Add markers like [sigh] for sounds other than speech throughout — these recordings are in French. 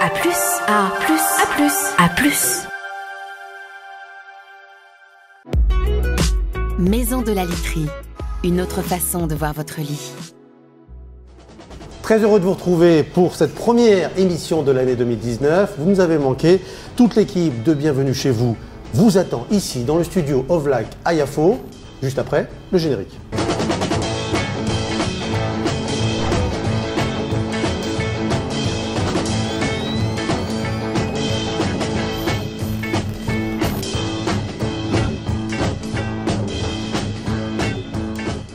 À plus, à plus, à plus, à plus. Maison de la literie. Une autre façon de voir votre lit. Très heureux de vous retrouver pour cette première émission de l'année 2019. Vous nous avez manqué. Toute l'équipe de Bienvenue chez vous vous attend ici dans le studio Ovlac à Yafo. Juste après, le générique.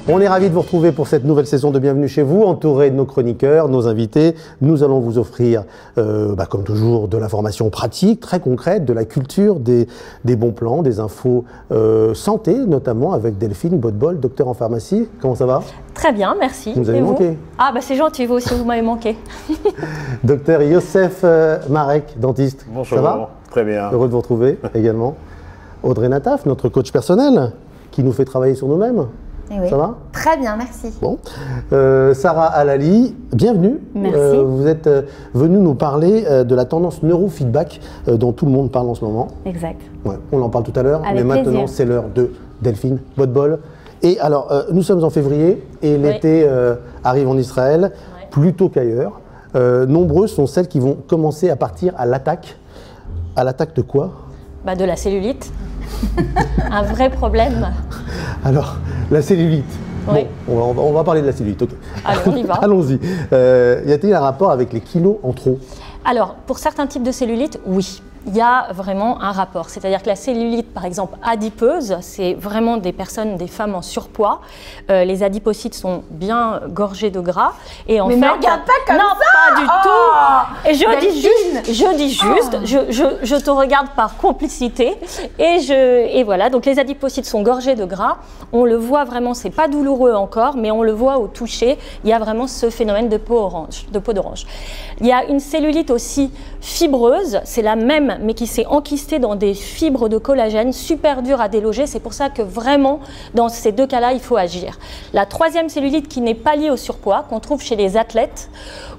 On est ravis de vous retrouver pour cette nouvelle saison de Bienvenue chez vous, entouré de nos chroniqueurs, nos invités. Nous allons vous offrir, euh, bah, comme toujours, de l'information pratique, très concrète, de la culture, des, des bons plans, des infos euh, santé, notamment avec Delphine Bodbol, docteur en pharmacie. Comment ça va? Très bien, merci. Vous avez Et manqué. Ah bah c'est gentil, vous aussi vous m'avez manqué. [laughs] Docteur Youssef euh, Marek, dentiste. Bonjour, Ça va? Très bien. Heureux de vous retrouver [laughs] également. Audrey Nataf, notre coach personnel, qui nous fait travailler sur nous-mêmes. Eh oui. Ça va Très bien, merci. Bon. Euh, Sarah Alali, bienvenue. Merci. Euh, vous êtes euh, venue nous parler de la tendance neurofeedback dont tout le monde parle en ce moment. Exact. Ouais, on en parle tout à l'heure, mais maintenant c'est l'heure de Delphine Bodbol. Et alors, euh, nous sommes en février et l'été euh, arrive en Israël Ouais. plus tôt qu'ailleurs. Euh, nombreuses sont celles qui vont commencer à partir à l'attaque. À l'attaque de quoi? Bah de la cellulite. Un vrai problème. Alors, la cellulite. Oui. Bon, on, va, on parler de la cellulite, ok. Allez, on y va. [laughs] Allons-y. Euh, y a-t-il un rapport avec les kilos en trop? Alors, pour certains types de cellulite, oui. Il y a vraiment un rapport. C'est-à-dire que la cellulite, par exemple, adipeuse, c'est vraiment des personnes, des femmes en surpoids. Euh, les adipocytes sont bien gorgés de gras. Et en Mais fait, me regarde pas comme non, pas du Oh tout. Et je dis juste, je dis juste, je, je- je te regarde par complicité. Et, je, et voilà, donc les adipocytes sont gorgés de gras. On le voit vraiment, c'est pas douloureux encore, mais on le voit au toucher. Il y a vraiment ce phénomène de peau orange, de peau d'orange. Il y a une cellulite aussi fibreuse, c'est la même, mais qui s'est enquistée dans des fibres de collagène super dures à déloger. C'est pour ça que vraiment, dans ces deux cas-là, il faut agir. La troisième cellulite qui n'est pas liée au surpoids, qu'on trouve chez les athlètes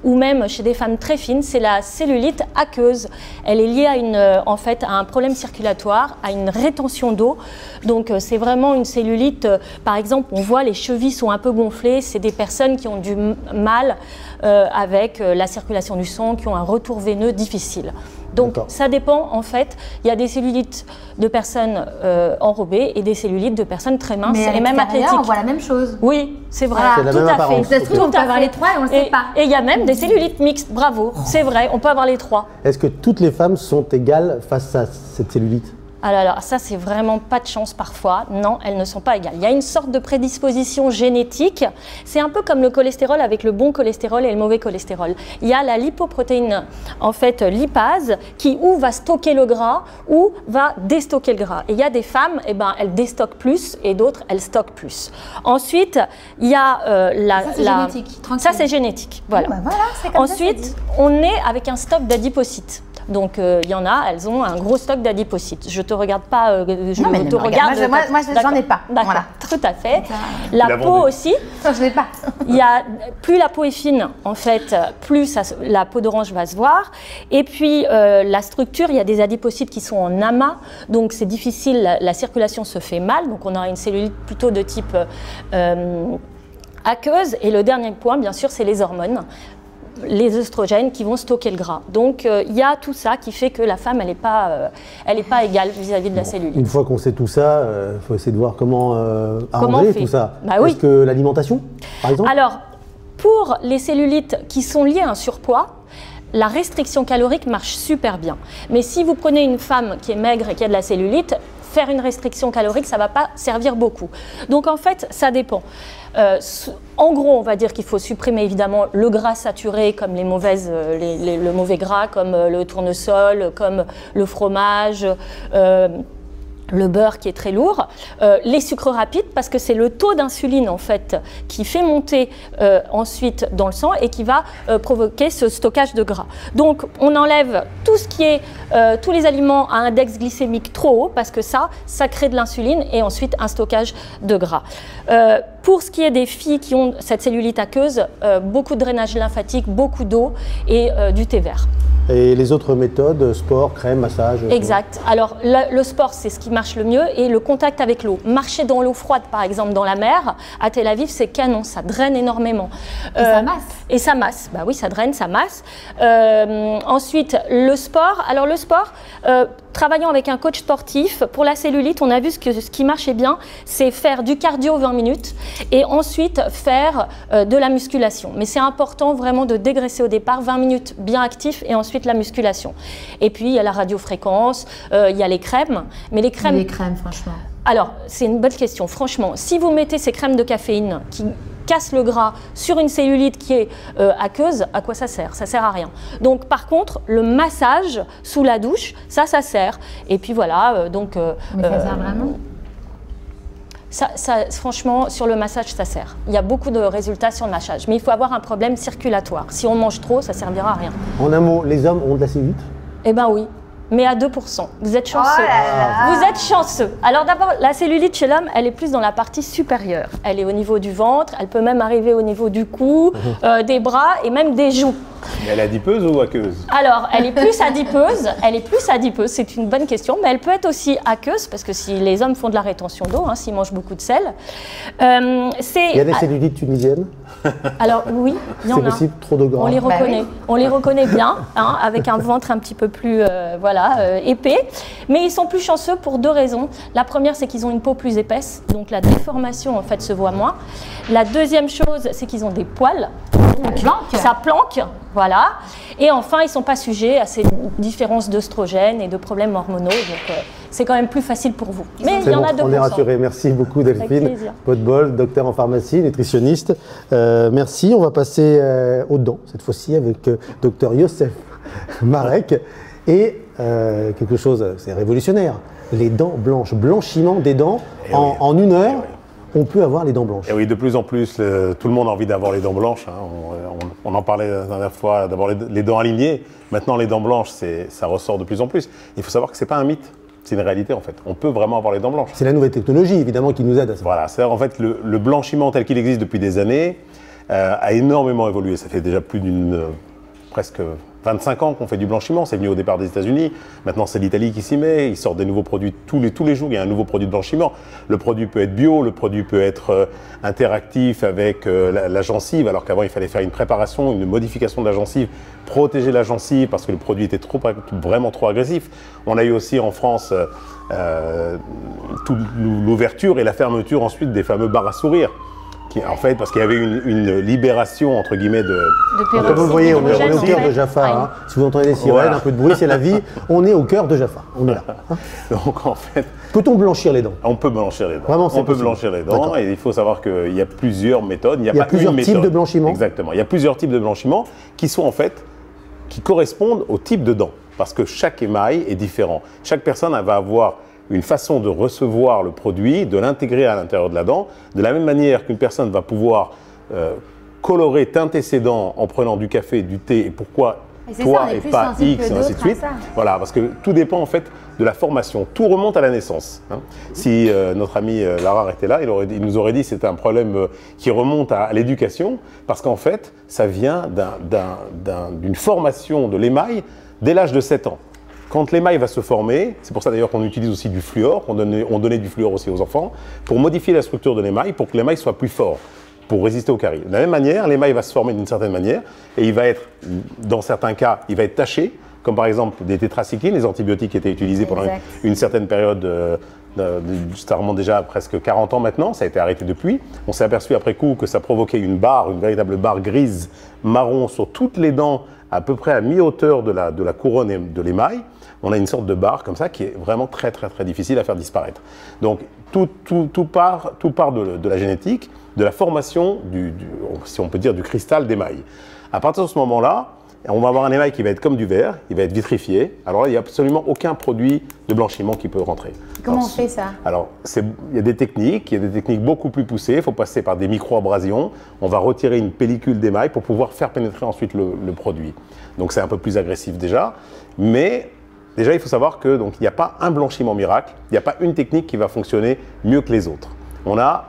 ou même chez des femmes très fines, c'est la cellulite aqueuse. Elle est liée à, une, euh, en fait, à un problème circulatoire, à une rétention d'eau. Donc euh, c'est vraiment une cellulite, euh, par exemple, on voit les chevilles sont un peu gonflées, c'est des personnes qui ont du mal avec la circulation du sang, qui ont un retour veineux difficile. Donc ça dépend en fait, il y a des cellulites de personnes euh, enrobées et des cellulites de personnes très minces Mais à et même athlétiques. on voit la même chose. Oui, c'est vrai, Voilà. C'est la tout même à apparence. fait. Ça se trouve, on peut avoir les trois et on ne sait pas. Et il y a même des cellulites mixtes, bravo, c'est vrai, on peut avoir les trois. Est-ce que toutes les femmes sont égales face à cette cellulite? Alors, alors, ça, c'est vraiment pas de chance parfois. Non, elles ne sont pas égales. Il y a une sorte de prédisposition génétique. C'est un peu comme le cholestérol avec le bon cholestérol et le mauvais cholestérol. Il y a la lipoprotéine, en fait, lipase, qui ou va stocker le gras ou va déstocker le gras. Et il y a des femmes, eh ben, elles déstockent plus et d'autres, elles stockent plus. Ensuite, il y a euh, la... Ça, c'est la- génétique, tranquille. Ça, c'est génétique. Voilà. Bon, bah voilà, ça, Ensuite, on est avec un stock d'adipocytes. Donc, euh, il y en a, elles ont un gros stock d'adipocytes. Je te regarde pas, euh, je Non, mais te ne regarde- regarde. moi, je- moi- moi, je- j'en ai pas. D'accord, Voilà. tout à fait. La peau aussi, Non, je l'ai pas. il y a, plus la peau est fine, en fait, plus ça la peau d'orange va se voir. Et puis, euh, la structure, il y a des adipocytes qui sont en amas, donc c'est difficile, la, la circulation se fait mal. Donc, on aura une cellulite plutôt de type euh, aqueuse. Et le dernier point, bien sûr, c'est les hormones les œstrogènes qui vont stocker le gras. Donc euh, il y a tout ça qui fait que la femme, elle n'est pas, euh, elle est pas égale vis-à-vis de la cellulite. Une fois qu'on sait tout ça, il faut essayer de voir comment euh, arranger tout ça. Bah oui. Est-ce que l'alimentation, par exemple? Alors, pour les cellulites qui sont liées à un surpoids, la restriction calorique marche super bien. Mais si vous prenez une femme qui est maigre et qui a de la cellulite, faire une restriction calorique, ça ne va pas servir beaucoup. Donc en fait, ça dépend. Euh, en gros, on va dire qu'il faut supprimer évidemment le gras saturé, comme euh, le mauvais gras, comme euh, le tournesol, comme le fromage. le beurre qui est très lourd, les sucres rapides parce que c'est le taux d'insuline en fait qui fait monter ensuite dans le sang et qui va provoquer ce stockage de gras. Donc on enlève tout ce qui est tous les aliments à index glycémique trop haut parce que ça ça crée de l'insuline et ensuite un stockage de gras. Euh, pour ce qui est des filles qui ont cette cellulite aqueuse, euh, beaucoup de drainage lymphatique, beaucoup d'eau et euh, du thé vert. Et les autres méthodes, sport, crème, massage Exact. Alors le, le sport, c'est ce qui marche le mieux et le contact avec l'eau. Marcher dans l'eau froide, par exemple, dans la mer, à Tel Aviv, c'est canon, ça draine énormément. Et ça masse. Et ça masse. Bah oui, ça draine, ça masse. Euh, ensuite, le sport. Alors le sport, euh, travaillant avec un coach sportif, pour la cellulite, on a vu ce, que, ce qui marchait bien, c'est faire du cardio 20 minutes et ensuite faire euh, de la musculation. Mais c'est important vraiment de dégraisser au départ, 20 minutes bien actif et ensuite la musculation. Et puis il y a la radiofréquence, euh, il y a les crèmes. Mais les crèmes, Les crèmes, franchement. alors, c'est une bonne question. Franchement, si vous mettez ces crèmes de caféine qui cassent le gras sur une cellulite qui est euh, aqueuse, à quoi ça sert? Ça sert à rien. Donc, par contre, le massage sous la douche, ça, ça sert. Et puis voilà, euh, donc. euh, Mais ça sert vraiment? ça, ça- franchement, sur le massage, ça sert. Il y a beaucoup de résultats sur le massage. Mais il faut avoir un problème circulatoire. Si on mange trop, ça servira à rien. En un mot, les hommes ont de la cellulite? Eh ben oui, mais à 2%. Vous êtes chanceux. Oh là là. Vous êtes chanceux. Alors d'abord, la cellulite chez l'homme, elle est plus dans la partie supérieure. Elle est au niveau du ventre, elle peut même arriver au niveau du cou, [laughs] euh, des bras et même des joues. Mais Elle est adipeuse ou aqueuse? Alors, elle est plus adipeuse, [laughs] elle est plus adipeuse, c'est une bonne question, mais elle peut être aussi aqueuse, parce que si les hommes font de la rétention d'eau, hein, s'ils mangent beaucoup de sel. Euh, c'est- Il y a des cellulites tunisiennes? Alors oui, il y en C'est a. possible Trop de gras On les Bah reconnaît, oui. on les reconnaît bien, hein, avec un ventre un petit peu plus euh, voilà, euh, épais. Mais ils sont plus chanceux pour deux raisons. La première, c'est qu'ils ont une peau plus épaisse, donc la déformation en fait se voit moins. La deuxième chose, c'est qu'ils ont des poils. Donc, planque. Ça planque, voilà. Et enfin, ils ne sont pas sujets à ces différences d'œstrogènes et de problèmes hormonaux. Donc, euh, c'est quand même plus facile pour vous. Mais il y en a 2%. on est rassuré. Merci beaucoup Delphine. plaisir. Pot de bol, docteur en pharmacie, nutritionniste. Euh, merci. On va passer euh, aux dents, cette fois-ci avec euh, docteur Youssef Marek. Et euh, quelque chose, c'est révolutionnaire. Les dents blanches, blanchiment des dents. Eh en, oui. en une heure, Eh on peut avoir les dents blanches. Et oui, de plus en plus, le- tout le monde a envie d'avoir les dents blanches. hein. On, on- on en parlait la dernière fois, d'avoir les, les dents alignées. Maintenant, les dents blanches, ça ressort de plus en plus. Il faut savoir que c'est pas un mythe, c'est une réalité en fait. On peut vraiment avoir les dents blanches. C'est la nouvelle technologie, évidemment, qui nous aide à ça. Voilà, c'est en fait le, le blanchiment tel qu'il existe depuis des années euh, a énormément évolué. Ça fait déjà plus d'une euh, presque 25 ans qu'on fait du blanchiment. C'est venu au départ des États-Unis. Maintenant, c'est l'Italie qui s'y met. Ils sortent des nouveaux produits tous les, jours. Il y a un nouveau produit de blanchiment. Le produit peut être bio, le produit peut être euh, interactif avec euh, la, gencive, alors qu'avant, il fallait faire une préparation, une modification de la gencive, protéger la gencive parce que le produit était trop, vraiment trop agressif. On a eu aussi en France euh, l'ouverture et la fermeture ensuite des fameux bars à sourire. Qui, en fait, parce qu'il y avait une, une libération, entre guillemets, de, De Comme vous voyez, on est, on est au cœur de Jaffa. hein. Si vous entendez des sirènes, Voilà. un peu de bruit, c'est la vie. [laughs] On est au cœur de Jaffa. On est là. hein. [laughs] Donc en fait, Peut-on blanchir les dents? on peut blanchir les dents. Vraiment, c'est on peut blanchir les dents et il faut savoir qu'il y a plusieurs méthodes. Il n'y a, Il y a pas plusieurs une types méthode. de blanchiment Exactement. Il y a plusieurs types de blanchiment qui sont en fait qui correspondent au type de dents parce que chaque émail est différent. Chaque personne elle va avoir une façon de recevoir le produit, de l'intégrer à l'intérieur de la dent, de la même manière qu'une personne va pouvoir euh, colorer, teinter ses dents en prenant du café, du thé, et pourquoi Et c'est ça, toi et pas X, et ainsi de suite. Voilà, parce que tout dépend en fait de la formation. Tout remonte à la naissance. hein. Si euh, notre ami euh, Lara était là, il, aurait dit- il nous aurait dit que c'était un problème euh, qui remonte à, à l'éducation, parce qu'en fait, ça vient d'un- d'un- d'un- d'une formation de l'émail dès l'âge de 7 ans. Quand l'émail va se former, c'est pour ça d'ailleurs qu'on utilise aussi du fluor, donnait, on donnait du fluor aussi aux enfants, pour modifier la structure de l'émail, pour que l'émail soit plus fort, pour résister aux caries. De la même manière, l'émail va se former d'une certaine manière, et il va être, dans certains cas, il va être taché, comme par exemple des tétracyclines, les antibiotiques qui étaient utilisés pendant une certaine période, euh, de- de- ça remonte déjà à presque 40 ans maintenant, ça a été arrêté depuis. On s'est aperçu après coup que ça provoquait une barre, une véritable barre grise, marron sur toutes les dents, à peu près à mi-hauteur de la, de la couronne et de l'émail. On a une sorte de barre comme ça qui est vraiment très très très difficile à faire disparaître. Donc tout, tout, tout part, tout part de, de la génétique, de la formation, du, du- si on peut dire, du cristal d'émail. À partir de ce moment-là, on va avoir un émail qui va être comme du verre, il va être vitrifié. Alors là, il n'y a absolument aucun produit de blanchiment qui peut rentrer. Comment Alors, on fait ça? alors, il y a des techniques, il y a des techniques beaucoup plus poussées. Il faut passer par des micro-abrasions. On va retirer une pellicule d'émail pour pouvoir faire pénétrer ensuite le, le produit. Donc, c'est un peu plus agressif déjà. Mais déjà, il faut savoir que donc il n'y a pas un blanchiment miracle. Il n'y a pas une technique qui va fonctionner mieux que les autres. On a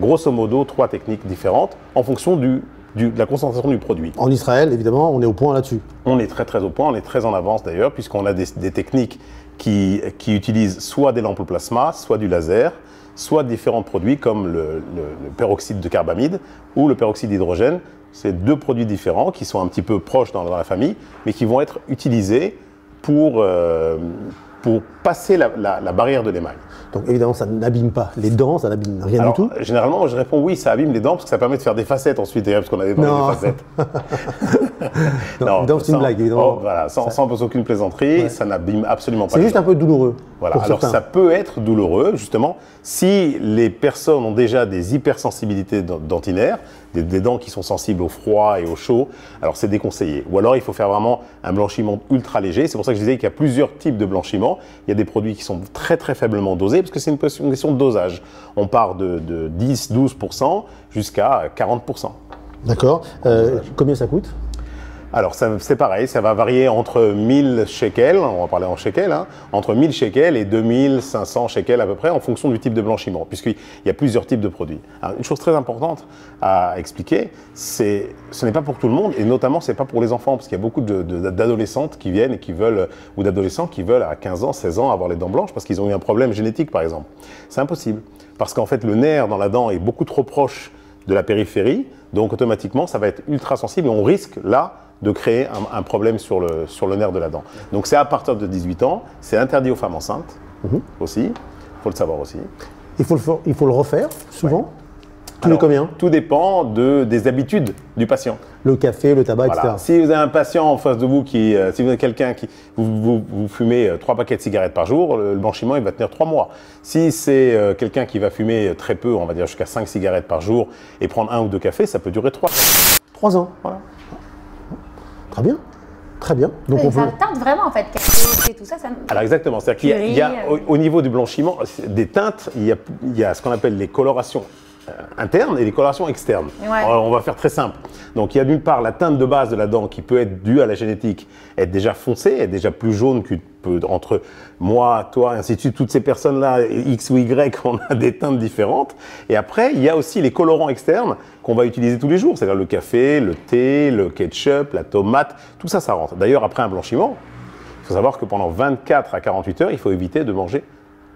grosso modo trois techniques différentes en fonction du du- de la concentration du produit. En Israël, évidemment, on est au point là-dessus. On est très très au point, on est très en avance d'ailleurs, puisqu'on a des, des techniques qui, qui utilisent soit des lampes au plasma, soit du laser, soit différents produits comme le, le- le peroxyde de carbamide ou le peroxyde d'hydrogène. C'est deux produits différents qui sont un petit peu proches dans, dans la famille, mais qui vont être utilisés pour, euh, pour passer la, la- la barrière de l'émail. Donc évidemment, ça n'abîme pas les dents, ça n'abîme rien Alors, du tout. généralement, moi, je réponds oui, ça abîme les dents parce que ça permet de faire des facettes ensuite, parce qu'on a des dents Non. avec des facettes. [laughs] Non, c'est une blague, évidemment. oh, voilà, sans, sans aucune plaisanterie, ça n'abîme absolument pas C'est juste dents. un peu douloureux Voilà. Alors certains. ça peut être douloureux, justement, si les personnes ont déjà des hypersensibilités dent- dentinaires, des, des dents qui sont sensibles au froid et au chaud, alors c'est déconseillé. Ou alors il faut faire vraiment un blanchiment ultra léger. C'est pour ça que je disais qu'il y a plusieurs types de blanchiment. Il y a des produits qui sont très très faiblement dosés, parce que c'est une question de dosage. On part de, de 10-12% jusqu'à 40%. D'accord. Euh, combien ça coûte? Alors, c'est pareil, ça va varier entre 1000 shekels, on va parler en shekels, hein, entre 1000 shekels et 2500 shekels à peu près, en fonction du type de blanchiment, puisqu'il y a plusieurs types de produits. Une chose très importante à expliquer, c'est ce n'est pas pour tout le monde, et notamment, ce n'est pas pour les enfants, parce qu'il y a beaucoup d'adolescentes qui viennent et qui veulent, ou d'adolescents qui veulent à 15 ans, 16 ans avoir les dents blanches, parce qu'ils ont eu un problème génétique, par exemple. C'est impossible, parce qu'en fait, le nerf dans la dent est beaucoup trop proche de la périphérie, donc automatiquement ça va être ultra sensible et on risque là de créer un, un problème sur le, sur le nerf de la dent. Donc c'est à partir de 18 ans, c'est interdit aux femmes enceintes aussi, il faut le savoir aussi. il faut, le faire- il faut le refaire souvent Tous les Alors, combien Tout dépend de, des habitudes du patient. Le café, le tabac, Voilà. etc. Si vous avez un patient en face de vous qui, euh, si vous avez quelqu'un qui, vous, vous- vous fumez euh, trois paquets de cigarettes par jour, le, le blanchiment il va tenir trois mois. Si c'est euh, quelqu'un qui va fumer euh, très peu, on va dire jusqu'à cinq cigarettes par jour et prendre un ou deux cafés, ça peut durer trois. Trois ans. Voilà. Très bien. Très bien. Donc Oui, on ça vraiment en fait. et tout ça, ça. Alors exactement, c'est-à-dire qu'il y a, il y a, Curie, au, au niveau du blanchiment des teintes, il y a, il y a ce qu'on appelle les colorations euh, internes et les colorations externes. Ouais. Alors, on va faire très simple. Donc il y a d'une part la teinte de base de la dent qui peut être due à la génétique, être déjà foncée, être déjà plus jaune que entre moi, toi, et ainsi de suite, toutes ces personnes-là, X ou Y, [laughs] on a des teintes différentes. Et après, il y a aussi les colorants externes qu'on va utiliser tous les jours, c'est-à-dire le café, le thé, le ketchup, la tomate, tout ça, ça rentre. D'ailleurs, après un blanchiment, il faut savoir que pendant 24 à 48 heures, il faut éviter de manger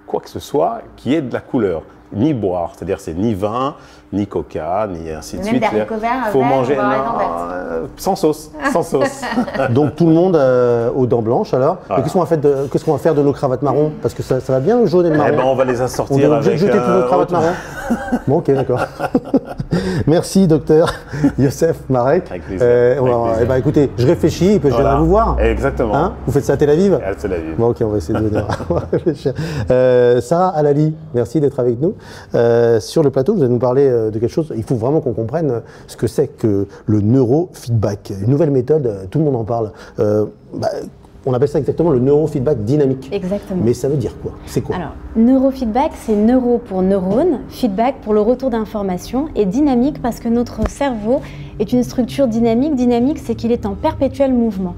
quoi que ce soit qui ait de la couleur. Ni boire, c'est-à-dire c'est ni vin, ni coca, ni ainsi de Même suite. verts, faut verts, manger non, euh, sans sauce, sans sauce. [laughs] Donc tout le monde euh, aux dents blanches alors. Voilà. Qu'est-ce qu'on va, faire de- qu'est-ce qu'on va faire de nos cravates marron? Parce que ça, ça va bien le jaune et le Eh marron. ben, on va les on assortir est obligé de avec jeter toutes nos cravates marron [laughs] Bon, ok, d'accord. [laughs] Merci, docteur Youssef Marek. Avec plaisir, Euh, on avec va- plaisir. eh ben, écoutez, je réfléchis et puis je viendrai vous voir. Exactement. Hein? Vous faites ça à Tel Aviv? C'est la vie. Bon, ok, on va essayer de venir. On. Euh, Sarah Alali, merci d'être avec nous. Euh, sur le plateau, vous allez nous parler euh, de quelque chose. Il faut vraiment qu'on comprenne euh, ce que c'est que le neurofeedback. Une nouvelle méthode, tout le monde en parle. Euh, bah, on appelle ça exactement le neurofeedback dynamique. Exactement. Mais ça veut dire quoi? C'est quoi? Alors, neurofeedback, c'est neuro pour neurone, feedback pour le retour d'informations, et dynamique parce que notre cerveau est une structure dynamique. Dynamique, c'est qu'il est en perpétuel mouvement.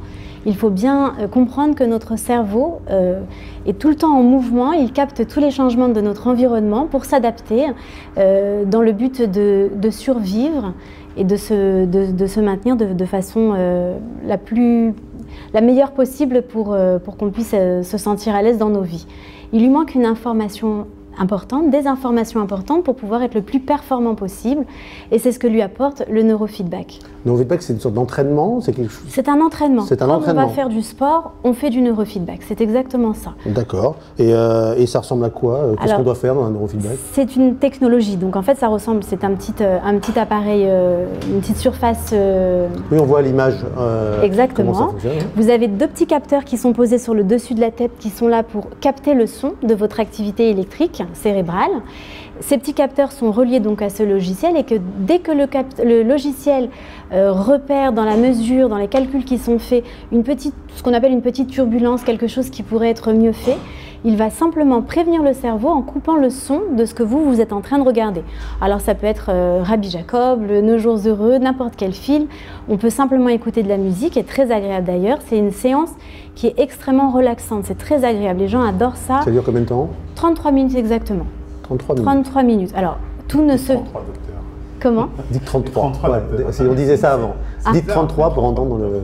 Il faut bien euh, comprendre que notre cerveau euh, est tout le temps en mouvement, il capte tous les changements de notre environnement pour s'adapter euh, dans le but de, survivre et de se, de, se maintenir de, façon la plus la meilleure possible pour, pour qu'on puisse se sentir à l'aise dans nos vies. Il lui manque une information importante, des informations importantes pour pouvoir être le plus performant possible et c'est ce que lui apporte le neurofeedback. Neurofeedback, c'est une sorte d'entraînement C'est quelque chose. C'est un entraînement. C'est un Quand entraînement. on va faire du sport, on fait du neurofeedback. C'est exactement ça. D'accord. Et, euh, et ça ressemble à quoi Euh, Qu'est-ce qu'on doit faire dans un neurofeedback? C'est une technologie. Donc en fait, ça ressemble, c'est un petit, euh, un petit appareil, euh, une petite surface Oui, on voit l'image Exactement. comment ça fonctionne. hein. Vous avez deux petits capteurs qui sont posés sur le dessus de la tête qui sont là pour capter le son de votre activité électrique cérébrale. Ces petits capteurs sont reliés donc à ce logiciel et que dès que le, logiciel euh, repère dans la mesure, dans les calculs qui sont faits, une petite, ce qu'on appelle une petite turbulence, quelque chose qui pourrait être mieux fait, il va simplement prévenir le cerveau en coupant le son de ce que vous, vous êtes en train de regarder. Alors ça peut être euh, Rabbi Jacob, le Nos jours heureux, n'importe quel film. On peut simplement écouter de la musique, et très agréable d'ailleurs. C'est une séance qui est extrêmement relaxante, c'est très agréable. Les gens adorent ça. Ça dure combien de temps? 33 minutes exactement. 33 minutes. 33 minutes. Alors, tout ne se... 33 docteurs. Comment Dites 33. 33, Ouais, on disait ça avant. Ah. Dites 33 pour entendre le.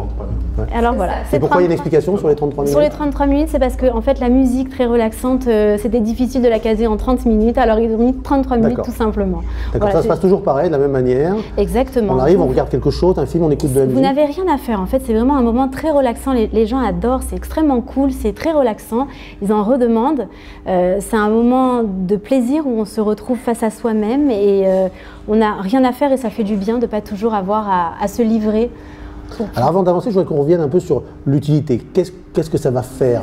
Alors voilà. Et c'est pourquoi il y a une 33. explication sur les 33 minutes Sur les 33 minutes, c'est parce que en fait, la musique très relaxante, euh, c'était difficile de la caser en 30 minutes, alors ils ont mis 33 minutes tout simplement. D'accord, Voilà, ça se passe toujours pareil, de la même manière. Exactement. On arrive, on Vous- regarde quelque chose, un film, on écoute de la Vous musique. n'avez rien à faire. En fait, c'est vraiment un moment très relaxant. Les, les gens adorent. C'est extrêmement cool. C'est très relaxant. Ils en redemandent. Euh, c'est un moment de plaisir où on se retrouve face à soi-même et euh, on n'a rien à faire et ça fait du bien de ne pas toujours avoir à, à se livrer. Pour- Alors avant d'avancer, je voudrais qu'on revienne un peu sur l'utilité. Qu'est-ce qu'est-ce que ça va faire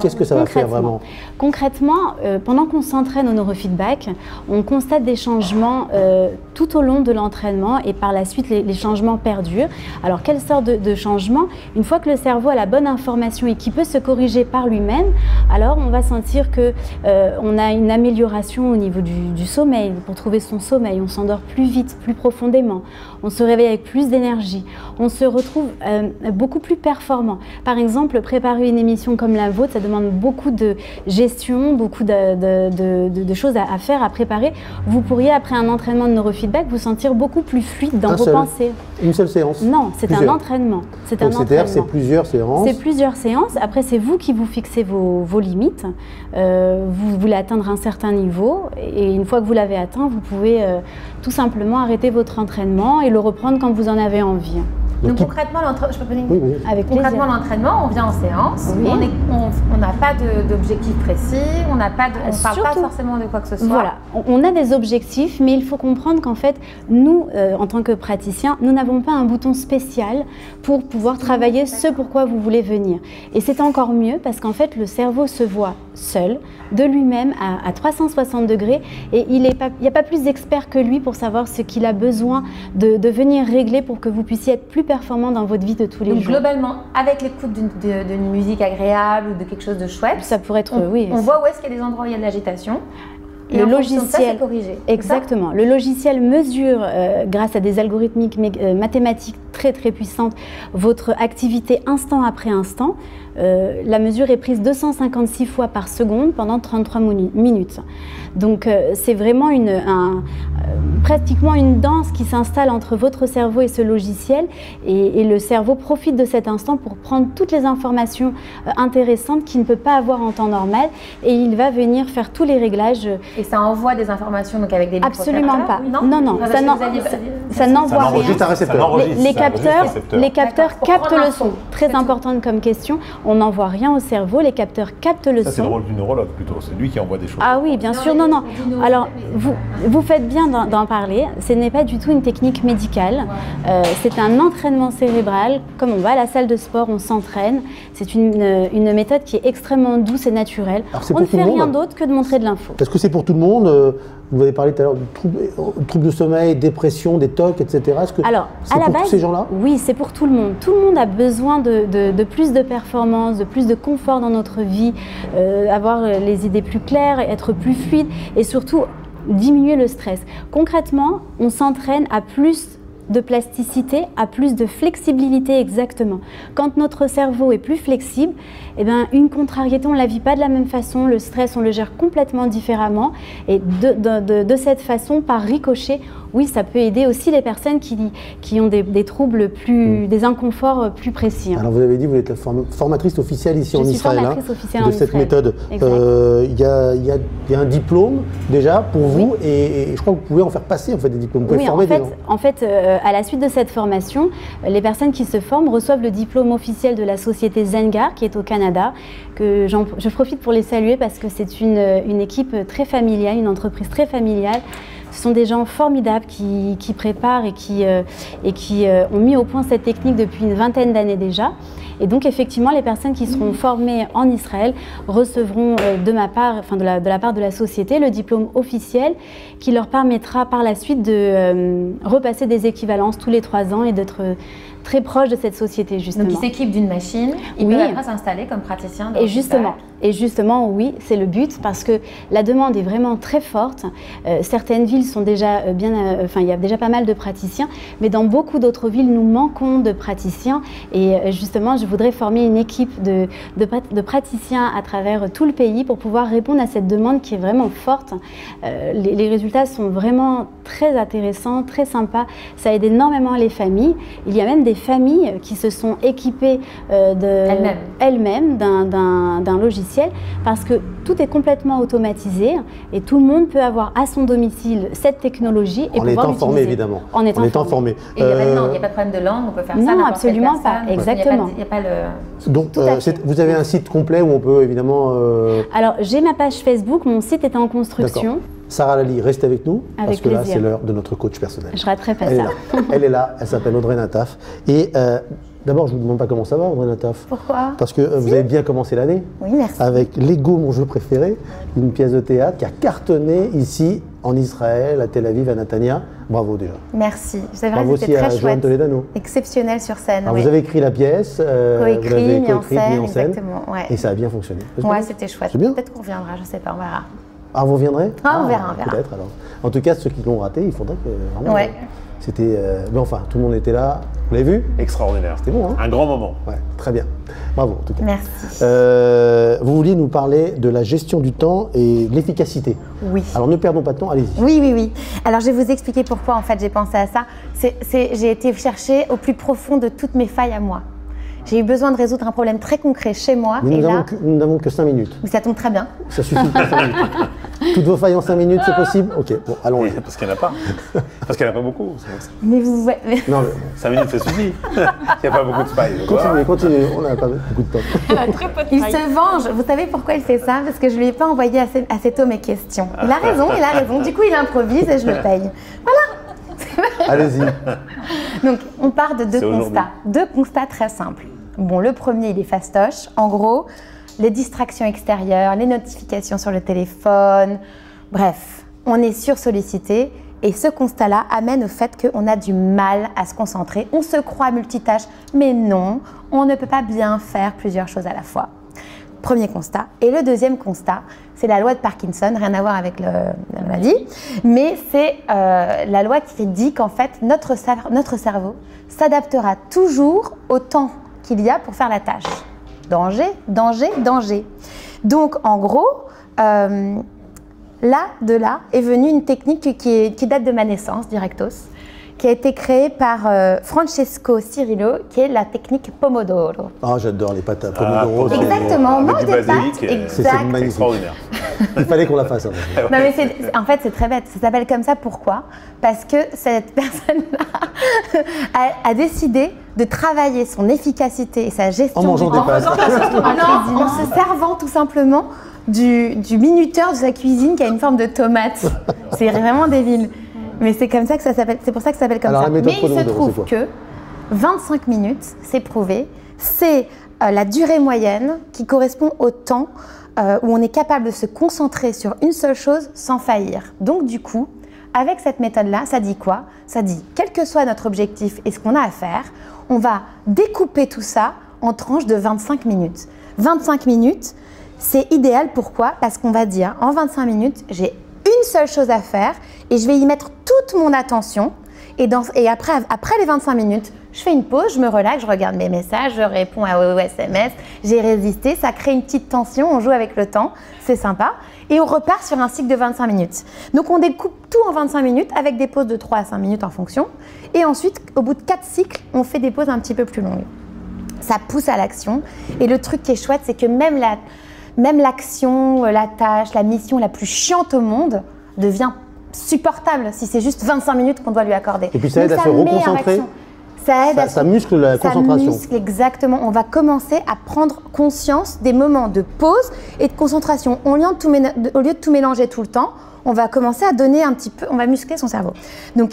Qu'est-ce que ça va faire vraiment? Concrètement, euh, pendant qu'on s'entraîne au neurofeedback, on constate des changements euh, tout au long de l'entraînement et par la suite les, changements perdurent. Alors quelle sorte de, de changement? Une fois que le cerveau a la bonne information et qu'il peut se corriger par lui-même, alors on va sentir que euh, on a une amélioration au niveau du, du sommeil. Pour trouver son sommeil, on s'endort plus vite, plus profondément. On se réveille avec plus d'énergie. On se retrouve beaucoup plus performant. Par exemple, préparer une émission comme la vôtre, ça demande beaucoup de gestion, beaucoup de, de- de- de- de choses à, à faire, à préparer. Vous pourriez, après un entraînement de neurofeedback, vous sentir beaucoup plus fluide dans Un vos seul pensées. Une seule séance Non, c'est un entraînement. C'est un Donc c'est-à-dire, c'est entraînement. plusieurs séances. C'est plusieurs séances. Après, c'est vous qui vous fixez vos, vos limites. Euh, vous voulez atteindre un certain niveau. Et une fois que vous l'avez atteint, vous pouvez euh, tout simplement arrêter votre entraînement et le reprendre quand vous en avez envie. Donc concrètement, l'entra- je peux poser une Oui, oui. Avec Concrètement, plaisir. l'entraînement, on vient en séance, Oui. on est- on on n'a pas d'objectif précis, on n'a pas, de- on Ah, parle pas forcément de quoi que ce soit. Voilà, on- on a des objectifs, mais il faut comprendre qu'en fait, nous, euh, en tant que praticiens, nous n'avons pas un bouton spécial pour pouvoir travailler ce pourquoi vous voulez venir. Et c'est encore mieux parce qu'en fait, le cerveau se voit seul, de lui-même, à, à 360 degrés, et il n'y a pas plus d'expert que lui pour savoir ce qu'il a besoin de, de venir régler pour que vous puissiez être plus performant dans votre vie de tous les Donc jours. globalement, avec l'écoute d'une musique agréable ou de quelque chose de chouette, Ça pourrait être, on, oui. on voit où est-ce qu'il y a des endroits où il y a de l'agitation. Et Le logiciel- ça Exactement. Le logiciel mesure, euh, grâce à des algorithmiques euh, mathématiques très très puissantes, votre activité instant après instant. Euh, la mesure est prise 256 fois par seconde pendant 33 moni- minutes. Donc euh, c'est vraiment une, un- euh, pratiquement une danse qui s'installe entre votre cerveau et ce logiciel. Et, et le cerveau profite de cet instant pour prendre toutes les informations euh, intéressantes qu'il ne peut pas avoir en temps normal. Et il va venir faire tous les réglages Et ça envoie des informations donc avec des Absolument pas. micro-capteurs Non, non, Ah, ça n'envoie rien. Juste un récepteur. Les, les ça enregistre capteurs, les capteurs captent le son. Très importante comme question. On n'envoie rien au cerveau, les capteurs captent le Ça, c'est le son. rôle du neurologue plutôt. C'est lui qui envoie des choses. Ah oui, bien sûr, non, non. Alors, vous, vous faites bien d'en parler. Ce n'est pas du tout une technique médicale. Euh, c'est un entraînement cérébral. Comme on va à la salle de sport, on s'entraîne. C'est une, une méthode qui est extrêmement douce et naturelle. On ne fait rien d'autre que de montrer de l'info. Est-ce que c'est pour tout le monde euh, Vous avez parlé tout à l'heure de troubles, euh, troubles de sommeil, dépression, des TOC, etc. Est-ce que Alors, c'est pour base, tous ces gens-là? oui, c'est pour tout le monde. Tout le monde a besoin de, de- de plus de performance, de plus de confort dans notre vie, euh, avoir les idées plus claires, être plus fluide et surtout diminuer le stress. Concrètement, on s'entraîne à plus de plasticité, à plus de flexibilité exactement. Quand notre cerveau est plus flexible, eh ben, une contrariété, on ne la vit pas de la même façon, le stress, on le gère complètement différemment. Et de- de- de cette façon, par ricochet, oui, ça peut aider aussi les personnes qui, qui ont des, des troubles plus, des inconforts plus précis. hein. Alors vous avez dit, vous êtes la form- formatrice officielle ici Je en suis Israël hein, formatrice officielle de en cette Israël. méthode. Euh, Il y, a, y a- y a un diplôme déjà pour vous et, et je crois que vous pouvez en faire passer en fait des diplômes. Vous pouvez Oui, en former des fait, gens. en fait euh, à la suite de cette formation, euh, les personnes qui se forment reçoivent le diplôme officiel de la société Zengar, qui est au Canada, que je profite pour les saluer parce que c'est une, une équipe très familiale, une entreprise très familiale. Ce sont des gens formidables qui, préparent et qui, euh, euh, ont mis au point cette technique depuis une vingtaine d'années déjà. Et donc effectivement, les personnes qui seront formées en Israël recevront euh, de ma part, de la, part de la société, le diplôme officiel qui leur permettra par la suite de repasser des équivalences tous les trois ans et d'être très proche de cette société justement. Donc il s'équipe d'une machine, il Oui. peut après s'installer comme praticien. dans Et justement, et justement, oui, c'est le but parce que la demande est vraiment très forte. Euh, certaines villes sont déjà euh, bien, euh, enfin, il y a déjà pas mal de praticiens, mais dans beaucoup d'autres villes, nous manquons de praticiens. Et euh, justement, je voudrais former une équipe de, de, prat- de praticiens à travers tout le pays pour pouvoir répondre à cette demande qui est vraiment forte. Les, les résultats sont vraiment très intéressants, très sympas. Ça aide énormément les familles. Il y a même des familles qui se sont équipées euh, Elles-mêmes. d'un- logiciel parce que tout est complètement automatisé et tout le monde peut avoir à son domicile cette technologie et en pouvoir étant formé évidemment. En étant formé. formé. Et il n'y a pas de Euh, langue, il n'y a pas de problème de langue, on peut faire ça. non, absolument pas, personne. Il y a exactement. Il n'y a, pas le. Donc, euh, vous avez un site complet où on peut évidemment. euh, Alors, j'ai ma page Facebook, mon site est en construction. Sarah Lally, restez avec nous parce Avec que là, c'est l'heure de notre coach personnel. Je raterai pas Elle est ça. là. Elle est là. Elle s'appelle Audrey Nataf. Et euh, d'abord, je vous demande pas comment ça va, Audrey Nataf. Pourquoi? Parce que euh, vous avez bien commencé l'année Oui, merci. avec Lego, mon jeu préféré, une pièce de théâtre qui a cartonné ici en Israël, à Tel Aviv, à Natania. Bravo déjà. Merci. C'est vrai Bravo c'était aussi à très Joan chouette. Toledano. Exceptionnel sur scène. Alors, oui. Vous avez écrit la pièce, euh, vous Coécrit, l'avez mis en scène, mis en scène, exactement, ouais. et ça a bien fonctionné. Ouais, c'était chouette. Peut-être qu'on reviendra, je sais pas, on verra. Ah, vous reviendrez Ah, on verra, on verra. Peut-être alors. En tout cas, ceux qui l'ont raté, il faudrait que vraiment. Ouais. C'était. euh, mais enfin, tout le monde était là. Vous l'avez vu? Extraordinaire. C'était bon, hein? Un grand moment. Ouais, très bien. Bravo, en tout cas. Merci. Euh, vous vouliez nous parler de la gestion du temps et de l'efficacité. Oui. Alors ne perdons pas de temps, allez-y. Oui, oui, oui. Alors, je vais vous expliquer pourquoi, en fait, j'ai pensé à ça. C'est, c'est- j'ai été chercher au plus profond de toutes mes failles à moi. J'ai eu besoin de résoudre un problème très concret chez moi. Nous et n'avons là, que, nous n'avons que 5 minutes. mais ça tombe très bien. Ça suffit pas 5 minutes. [laughs] Toutes vos failles en 5 minutes, c'est possible Ok, bon, allons-y. Parce qu'il n'y en a pas. Parce qu'il n'y en a pas beaucoup. Mais vous, ouais, mais- Non, mais 5 minutes, ça suffit. Il n'y a pas beaucoup de failles. voilà. continuez, continuez, on n'a pas beaucoup de temps. Très peu de Il se venge. Vous savez pourquoi il fait ça? Parce que je lui ai pas envoyé assez, assez tôt mes questions. Il a raison, il a raison. Du coup, il improvise et je le paye. Allez-y. Donc, on part de deux constats. Deux constats très simples. Bon, le premier, il est fastoche. En gros, les distractions extérieures, les notifications sur le téléphone, bref, on est sursollicité. Et ce constat-là amène au fait qu'on a du mal à se concentrer. On se croit multitâche, mais non, on ne peut pas bien faire plusieurs choses à la fois. Premier constat. Et le deuxième constat, c'est la loi de Parkinson, rien à voir avec la maladie, mais c'est euh, la loi qui dit qu'en fait, notre, notre cerveau s'adaptera toujours au temps qu'il y a pour faire la tâche. Danger, danger, danger. Donc, en gros, euh, là, de là, est venue une technique qui, est- qui date de ma naissance, directos, qui a été créée par euh, Francesco Cirillo, qui est la technique Pomodoro. Ah, j'adore les pâtes à Ah, pomodoro. c'est- Exactement, mange des pâtes, c'est magnifique. C'est extraordinaire. [laughs] Il fallait qu'on la fasse. hein. [laughs] Non mais c'est- en fait c'est très bête, ça s'appelle comme ça pourquoi? Parce que cette [laughs] personne-là a, a décidé de travailler son efficacité et sa gestion En mangeant du des temps. pâtes. Non, en se servant tout simplement du, du minuteur de sa cuisine qui a une forme de tomate. [laughs] C'est vraiment débile. Mais c'est comme ça que ça s'appelle, c'est pour ça que ça s'appelle comme Alors, ça. Mais il se trouve que 25 minutes, c'est prouvé, c'est euh, la durée moyenne qui correspond au temps euh, où on est capable de se concentrer sur une seule chose sans faillir. Donc du coup, avec cette méthode-là, ça dit quoi? Ça dit, quel que soit notre objectif et ce qu'on a à faire, on va découper tout ça en tranches de 25 minutes. 25 minutes, c'est idéal, pourquoi? Parce qu'on va dire, en 25 minutes, j'ai une seule chose à faire et je vais y mettre toute mon attention. Et, après les 25 minutes, je fais une pause, je me relaxe, je regarde mes messages, je réponds à, aux SMS, j'ai résisté, ça crée une petite tension, on joue avec le temps, c'est sympa. Et on repart sur un cycle de 25 minutes. Donc on découpe tout en 25 minutes avec des pauses de 3 à 5 minutes en fonction. Et ensuite, au bout de 4 cycles, on fait des pauses un petit peu plus longues ça pousse à l'action. Et le truc qui est chouette, c'est que même la, même l'action, euh, la tâche, la mission la plus chiante au monde devient supportable si c'est juste 25 minutes qu'on doit lui accorder. Et puis ça Donc aide à se reconcentrer. Ça aide Ça, à ça muscle la ça concentration. muscle exactement. On va commencer à prendre conscience des moments de pause et de concentration. Au lieu de tout, ména- de- au lieu de tout mélanger tout le temps, on va commencer à donner un petit peu, on va muscler son cerveau. Donc,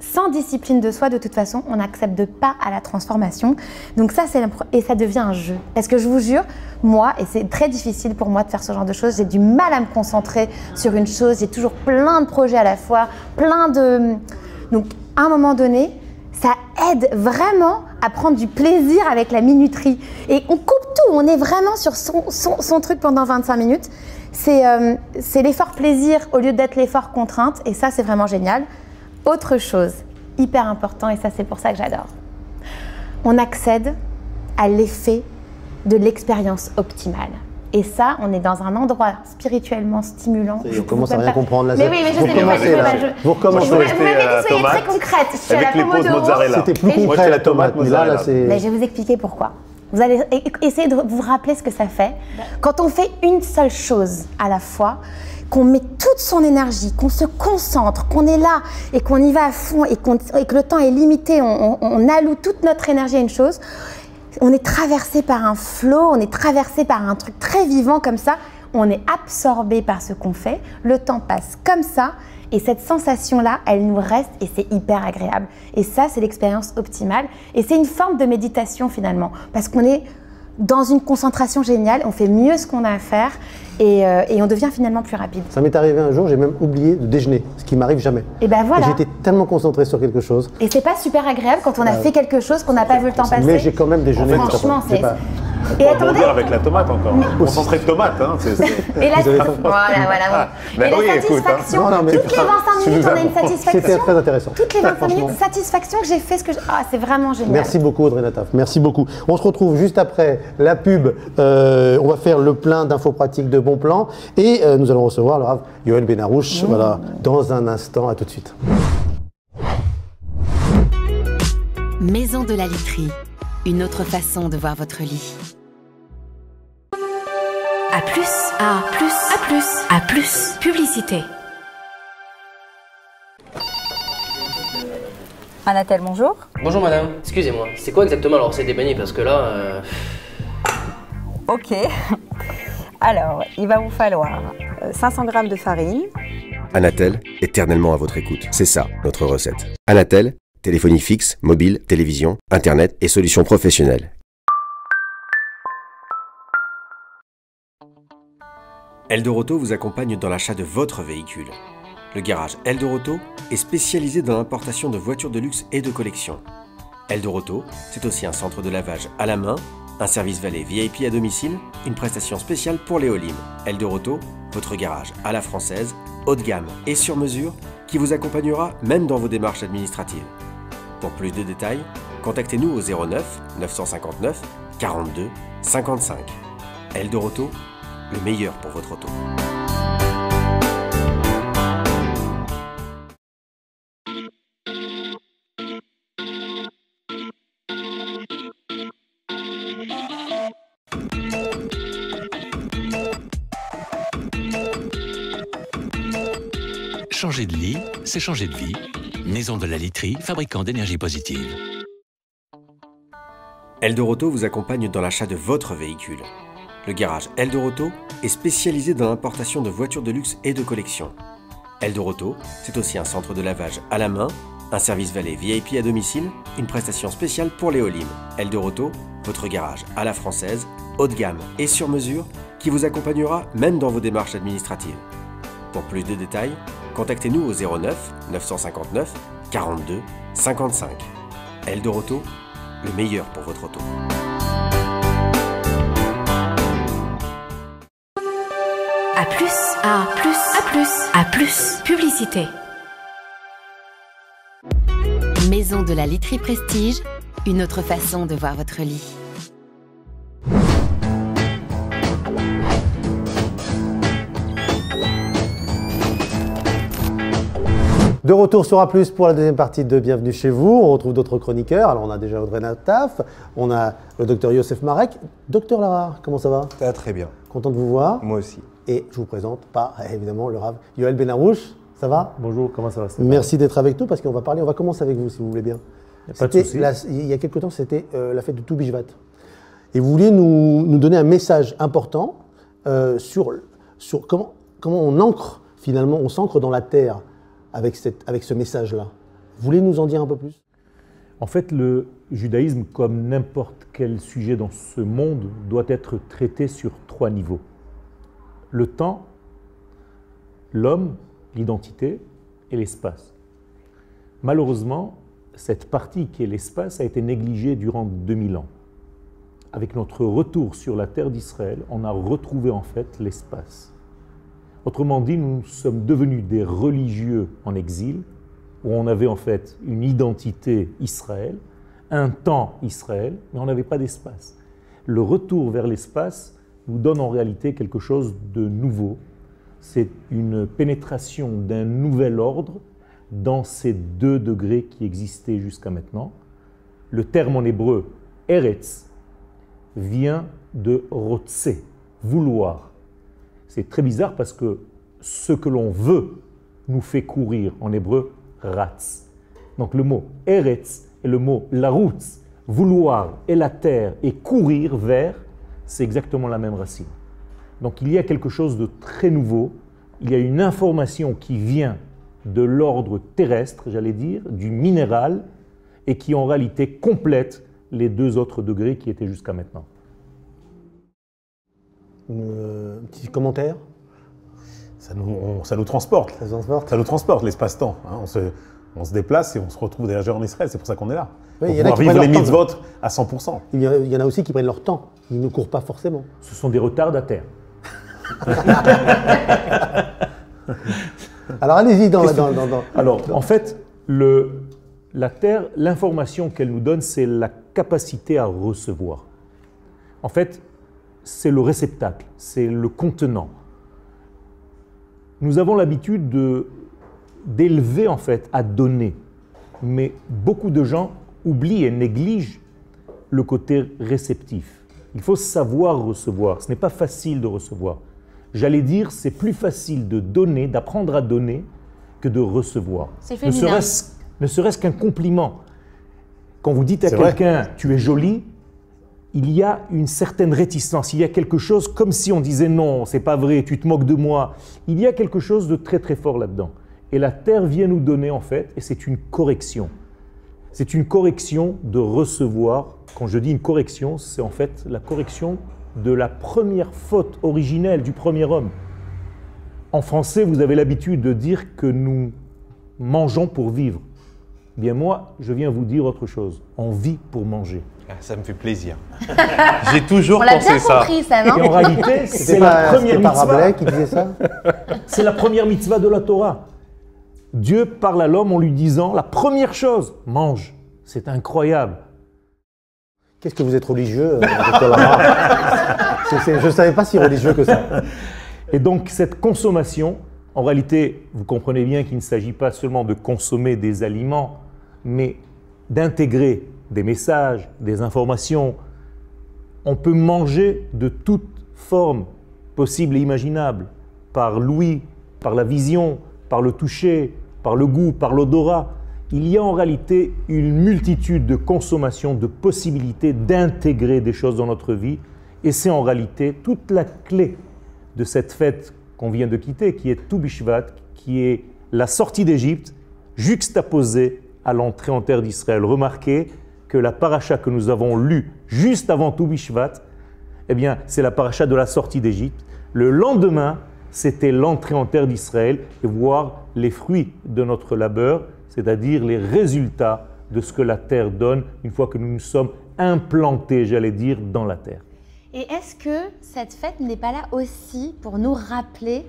sans discipline de soi, de toute façon, on n'accepte pas à la transformation. Donc ça, c'est et ça devient un jeu. Parce que je vous jure, moi, et c'est très difficile pour moi de faire ce genre de choses, j'ai du mal à me concentrer sur une chose. J'ai toujours plein de projets à la fois, plein de. Donc, à un moment donné, ça aide vraiment à prendre du plaisir avec la minuterie. Et on coupe tout, on est vraiment sur son, son- truc pendant 25 minutes. C'est euh, c'est l'effort plaisir au lieu d'être l'effort contrainte, et ça c'est vraiment génial. Autre chose, hyper important, et ça c'est pour ça que j'adore. On accède à l'effet de l'expérience optimale. Et ça, on est dans un endroit spirituellement stimulant. Je commence à rien pas- comprendre, là, Mais oui, mais je vous sais, mais recommencez, je- là. je- Vous recommencez. Vous m'avez Moi, dit soyez très concrète. Je suis à Avec la pomodoro. C'était plus je- concret Moi, la tomate là. Mais je vais vous expliquer pourquoi. Vous allez essayer de vous rappeler ce que ça fait. Quand on fait une seule chose à la fois, qu'on met toute son énergie, qu'on se concentre, qu'on est là et qu'on y va à fond et, que le temps est limité, on, on- on alloue toute notre énergie à une chose, on est traversé par un flot, on est traversé par un truc très vivant comme ça, on est absorbé par ce qu'on fait, le temps passe comme ça, et cette sensation-là, elle nous reste et c'est hyper agréable. Et ça, c'est l'expérience optimale, et c'est une forme de méditation finalement, parce qu'on est dans une concentration géniale, on fait mieux ce qu'on a à faire, et, euh, et on devient finalement plus rapide. Ça m'est arrivé un jour, j'ai même oublié de déjeuner, ce qui m'arrive jamais. Et ben voilà. Et J'étais tellement concentré sur quelque chose. Et c'est pas super agréable quand on a fait quelque chose qu'on n'a pas vu le temps passer. Mais j'ai quand même déjeuné. En fait, Franchement, c'est. pas- Et Pour attendez, avec la tomate encore. Concentré de tomate, hein. c'est- c'est- [laughs] Et la... Vous avez pas- Voilà, voilà. Ah, Et ben la oui, écoute, hein. satisfaction, Non, non, mais- toutes les 25 Tu minutes, on a une satisfaction. C'était très intéressant. Toutes les 25 Franchement. minutes, satisfaction que j'ai fait ce que je... Ah, c'est vraiment génial. Merci beaucoup Audrey Nataf, merci beaucoup. On se retrouve juste après la pub. Euh, on va faire le plein d'infos pratiques de plans et euh, nous allons recevoir le Rav Yoel Benarouche voilà, dans un instant. À tout de suite. Maison de la literie, une autre façon de voir votre lit. À plus, à plus, à plus, à plus. Publicité. Anatel, bonjour. Bonjour madame, excusez-moi, c'est quoi exactement la recette des beignets Parce que là, euh, Ok. Alors, il va vous falloir euh, 500 g de farine, Anatel, éternellement à votre écoute. C'est ça, notre recette. Anatel, téléphonie fixe, mobile, télévision, internet et solutions professionnelles. Eldoroto vous accompagne dans l'achat de votre véhicule. Le garage Eldoroto est spécialisé dans l'importation de voitures de luxe et de collection. Eldoroto, c'est aussi un centre de lavage à la main, un service valet VIP à domicile, une prestation spéciale pour les Olim. Eldoroto, votre garage à la française, haut de gamme et sur mesure, qui vous accompagnera même dans vos démarches administratives. Pour plus de détails, contactez-nous au 09 959 42 55. Eldoroto, le meilleur pour votre auto. Changer de vie. Maison de la literie, fabricant d'énergie positive. Eldoroto vous accompagne dans l'achat de votre véhicule. Le garage Eldoroto est spécialisé dans l'importation de voitures de luxe et de collection. Eldoroto, c'est aussi un centre de lavage à la main, un service valet VIP à domicile, une prestation spéciale pour les Olim. Eldoroto, votre garage à la française, haut de gamme et sur mesure, qui vous accompagnera même dans vos démarches administratives. Pour plus de détails, contactez-nous au 09 959 42 55. Eldoroto, le meilleur pour votre auto. À plus, à plus, à plus, à plus. Publicité. Maison de la literie Prestige, une autre façon de voir votre lit. De retour sur A+, pour la deuxième partie de Bienvenue chez vous. On retrouve d'autres chroniqueurs. Alors, on a déjà Audrey Nataf, on a le docteur Youssef Marek. Docteur Lara, comment ça va? Ça va très bien. Content de vous voir. Moi aussi. Et je vous présente pas, évidemment, le Rav Yoel Benarouche. Ça va? Bonjour, comment ça va? Merci d'être avec nous parce qu'on va parler, on va commencer avec vous si vous voulez bien. Y a pas de C'était souci. la- il y a quelque temps, c'était euh, la fête de Toubishvat. Et vous vouliez nous, nous donner un message important euh, sur, sur comment, comment on ancre, finalement, on s'ancre dans la terre avec, cette, avec ce message-là. Vous voulez nous en dire un peu plus? En fait, le judaïsme, comme n'importe quel sujet dans ce monde, doit être traité sur trois niveaux. Le temps, l'homme, l'identité et l'espace. Malheureusement, cette partie qui est l'espace a été négligée durant 2000 ans. Avec notre retour sur la terre d'Israël, on a retrouvé en fait l'espace. Autrement dit, nous sommes devenus des religieux en exil, où on avait en fait une identité Israël, un temps Israël, mais on n'avait pas d'espace. Le retour vers l'espace nous donne en réalité quelque chose de nouveau. C'est une pénétration d'un nouvel ordre dans ces deux degrés qui existaient jusqu'à maintenant. Le terme en hébreu Eretz vient de rotse, vouloir. C'est très bizarre parce que ce que l'on veut nous fait courir en hébreu ratz. Donc le mot Eretz et le mot larutz, vouloir et la terre et courir vers, c'est exactement la même racine. Donc il y a quelque chose de très nouveau, il y a une information qui vient de l'ordre terrestre, j'allais dire, du minéral, et qui en réalité complète les deux autres degrés qui étaient jusqu'à maintenant. Euh, un petit commentaire? Ça nous, on- ça nous transporte. Ça transporte Ça nous transporte, l'espace-temps. hein. On, se, on se déplace et on se retrouve déjà en Israël. C'est pour ça qu'on est là. Oui, pour il y en a pouvoir qui vivre les mitzvot temps. à 100%. il y, a- il y en a aussi qui prennent leur temps. Ils ne courent pas forcément. Ce sont des retardataires. [laughs] Alors allez-y dans, dans, dans- dans- Alors, en fait, le, la Terre, l'information qu'elle nous donne, c'est la capacité à recevoir. En fait, c'est le réceptacle, c'est le contenant. Nous avons l'habitude de- d'élever, en fait, à donner. Mais beaucoup de gens oublient et négligent le côté réceptif. Il faut savoir recevoir. Ce n'est pas facile de recevoir. J'allais dire, c'est plus facile de donner, d'apprendre à donner, que de recevoir. C'est Ne serait-ce ne serait-ce qu'un compliment. Quand vous dites à C'est vrai. quelqu'un tu es joli, il y a une certaine réticence. Il y a quelque chose comme si on disait non, c'est pas vrai, tu te moques de moi. Il y a quelque chose de très très fort là-dedans. Et la terre vient nous donner en fait, et c'est une correction. C'est une correction de recevoir. Quand je dis une correction, c'est en fait la correction de la première faute originelle du premier homme. En français, vous avez l'habitude de dire que nous mangeons pour vivre. Bien moi, je viens vous dire autre chose. On vit pour manger. Ah, Ça me fait plaisir. [laughs] J'ai toujours On l'a pensé bien ça. compris, ça, Et en non réalité, [laughs] c'est C'était la première mitzvah. Qui disait ça [laughs] C'est la première mitzvah de la Torah. Dieu parle à l'homme en lui disant la première chose, mange. C'est incroyable. Qu'est-ce que vous êtes religieux, euh, docteur Lamar C'est- c'est- Je ne savais pas si religieux que ça. Et donc cette consommation, en réalité, vous comprenez bien qu'il ne s'agit pas seulement de consommer des aliments, mais d'intégrer des messages, des informations. On peut manger de toutes formes possibles et imaginables, par l'ouïe, par la vision, par le toucher, par le goût, par l'odorat. Il y a en réalité une multitude de consommations, de possibilités d'intégrer des choses dans notre vie, et c'est en réalité toute la clé de cette fête qu'on vient de quitter, qui est Tou Bishvat, qui est la sortie d'Égypte, juxtaposée à l'entrée en terre d'Israël. Remarquez que la paracha que nous avons lue juste avant Tou Bishvat, eh bien, c'est la paracha de la sortie d'Égypte. Le lendemain, c'était l'entrée en terre d'Israël et voir les fruits de notre labeur, c'est-à-dire les résultats de ce que la terre donne une fois que nous nous sommes implantés, j'allais dire, dans la terre. Et est-ce que cette fête n'est pas là aussi pour nous rappeler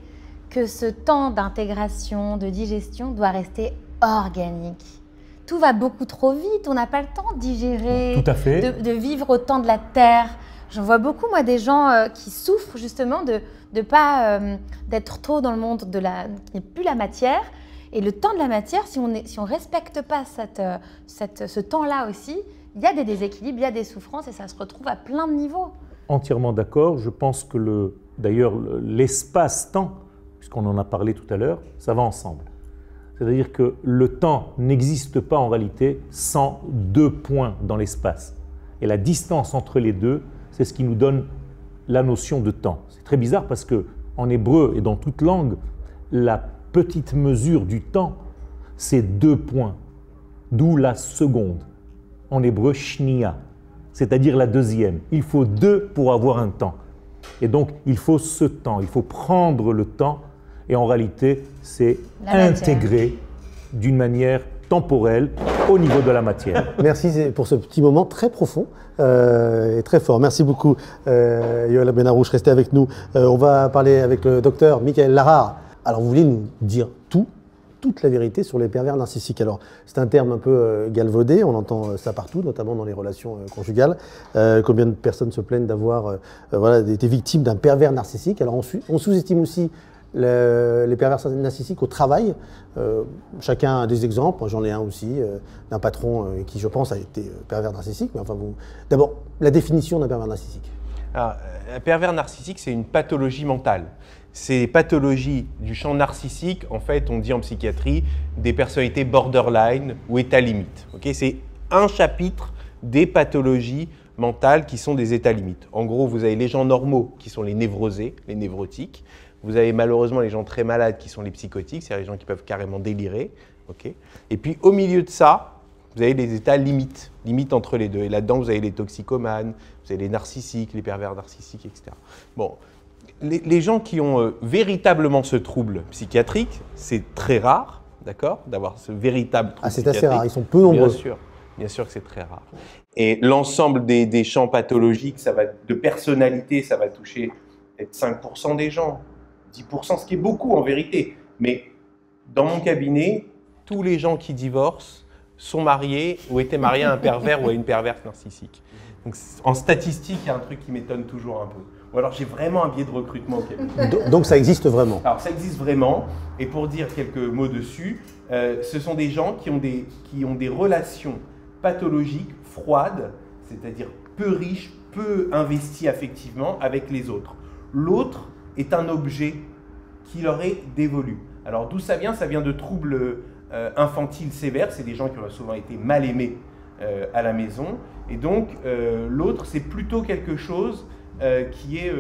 que ce temps d'intégration, de digestion doit rester organique? Tout va beaucoup trop vite, on n'a pas le temps de digérer, Tout à fait. de, de vivre au temps de la terre. J'en vois beaucoup, moi, des gens euh, qui souffrent justement de ne pas euh, d'être trop dans le monde de la, qui n'est plus la matière. Et le temps de la matière, si on ne si on respecte pas cette, euh, cette- ce temps-là aussi, il y a des déséquilibres, il y a des souffrances et ça se retrouve à plein de niveaux. entièrement d'accord. Je pense que le, d'ailleurs le- l'espace-temps, puisqu'on en a parlé tout à l'heure, ça va ensemble. C'est-à-dire que le temps n'existe pas en réalité sans deux points dans l'espace. Et la distance entre les deux, c'est ce qui nous donne la notion de temps. C'est très bizarre parce que en hébreu et dans toute langue, la petite mesure du temps, c'est deux points, d'où la seconde. En hébreu, shnia, c'est-à-dire la deuxième. Il faut deux pour avoir un temps. Et donc, il faut ce temps, il faut prendre le temps, et en réalité, c'est intégré d'une manière temporel au niveau de la matière. [laughs] Merci pour ce petit moment très profond euh, et très fort. Merci beaucoup, euh, Yoel Benarouche. Restez avec nous. Euh, on va parler avec le docteur Michael Larare. Alors, vous voulez nous dire tout toute la vérité sur les pervers narcissiques. Alors, c'est un terme un peu euh, galvaudé, on entend euh, ça partout, notamment dans les relations euh, conjugales. Euh, combien de personnes se plaignent d'avoir euh, voilà, été victimes d'un pervers narcissique? Alors, on sous-estime aussi le- les pervers narcissiques au travail. Euh, chacun a des exemples. J'en ai un aussi euh, d'un patron euh, qui, je pense, a été pervers narcissique. D'abord, la définition d'un pervers narcissique. Euh, un pervers narcissique, c'est une pathologie mentale. Ces pathologies du champ narcissique, en fait, on dit en psychiatrie des personnalités borderline ou état limite. C'est un chapitre des pathologies mentales qui sont des états limites. En gros, vous avez les gens normaux qui sont les névrosés, les névrotiques. Vous avez malheureusement les gens très malades qui sont les psychotiques, c'est-à-dire les gens qui peuvent carrément délirer. Et puis au milieu de ça, vous avez les états limites, limites entre les deux. Et là-dedans, vous avez les toxicomanes, vous avez les narcissiques, les pervers narcissiques, etc. Bon, les, les gens qui ont euh, véritablement ce trouble psychiatrique, c'est très rare, d'accord, d'avoir ce véritable trouble Ah, c'est assez rare, ils sont peu nombreux. Bien sûr, bien sûr que c'est très rare. Et l'ensemble des, des champs pathologiques, ça va de personnalité, ça va toucher peut-être 5% des gens, 10%, ce qui est beaucoup en vérité. Mais dans mon cabinet, tous les gens qui divorcent sont mariés ou étaient mariés à un pervers ou à une perverse narcissique. Donc, en statistique, il y a un truc qui m'étonne toujours un peu. Ou alors j'ai vraiment un biais de recrutement au cabinet. [laughs] Do- Donc, ça existe vraiment. Alors ça existe vraiment, et pour dire quelques mots dessus, euh, ce sont des gens qui ont des, qui ont des relations pathologiques froides, c'est-à-dire peu riches, peu investis affectivement avec les autres. L'autre est un objet qui leur est dévolu. Alors d'où ça vient? Ça vient de troubles euh, infantiles sévères, c'est des gens qui ont souvent été mal aimés euh, à la maison, et donc euh, l'autre c'est plutôt quelque chose qui est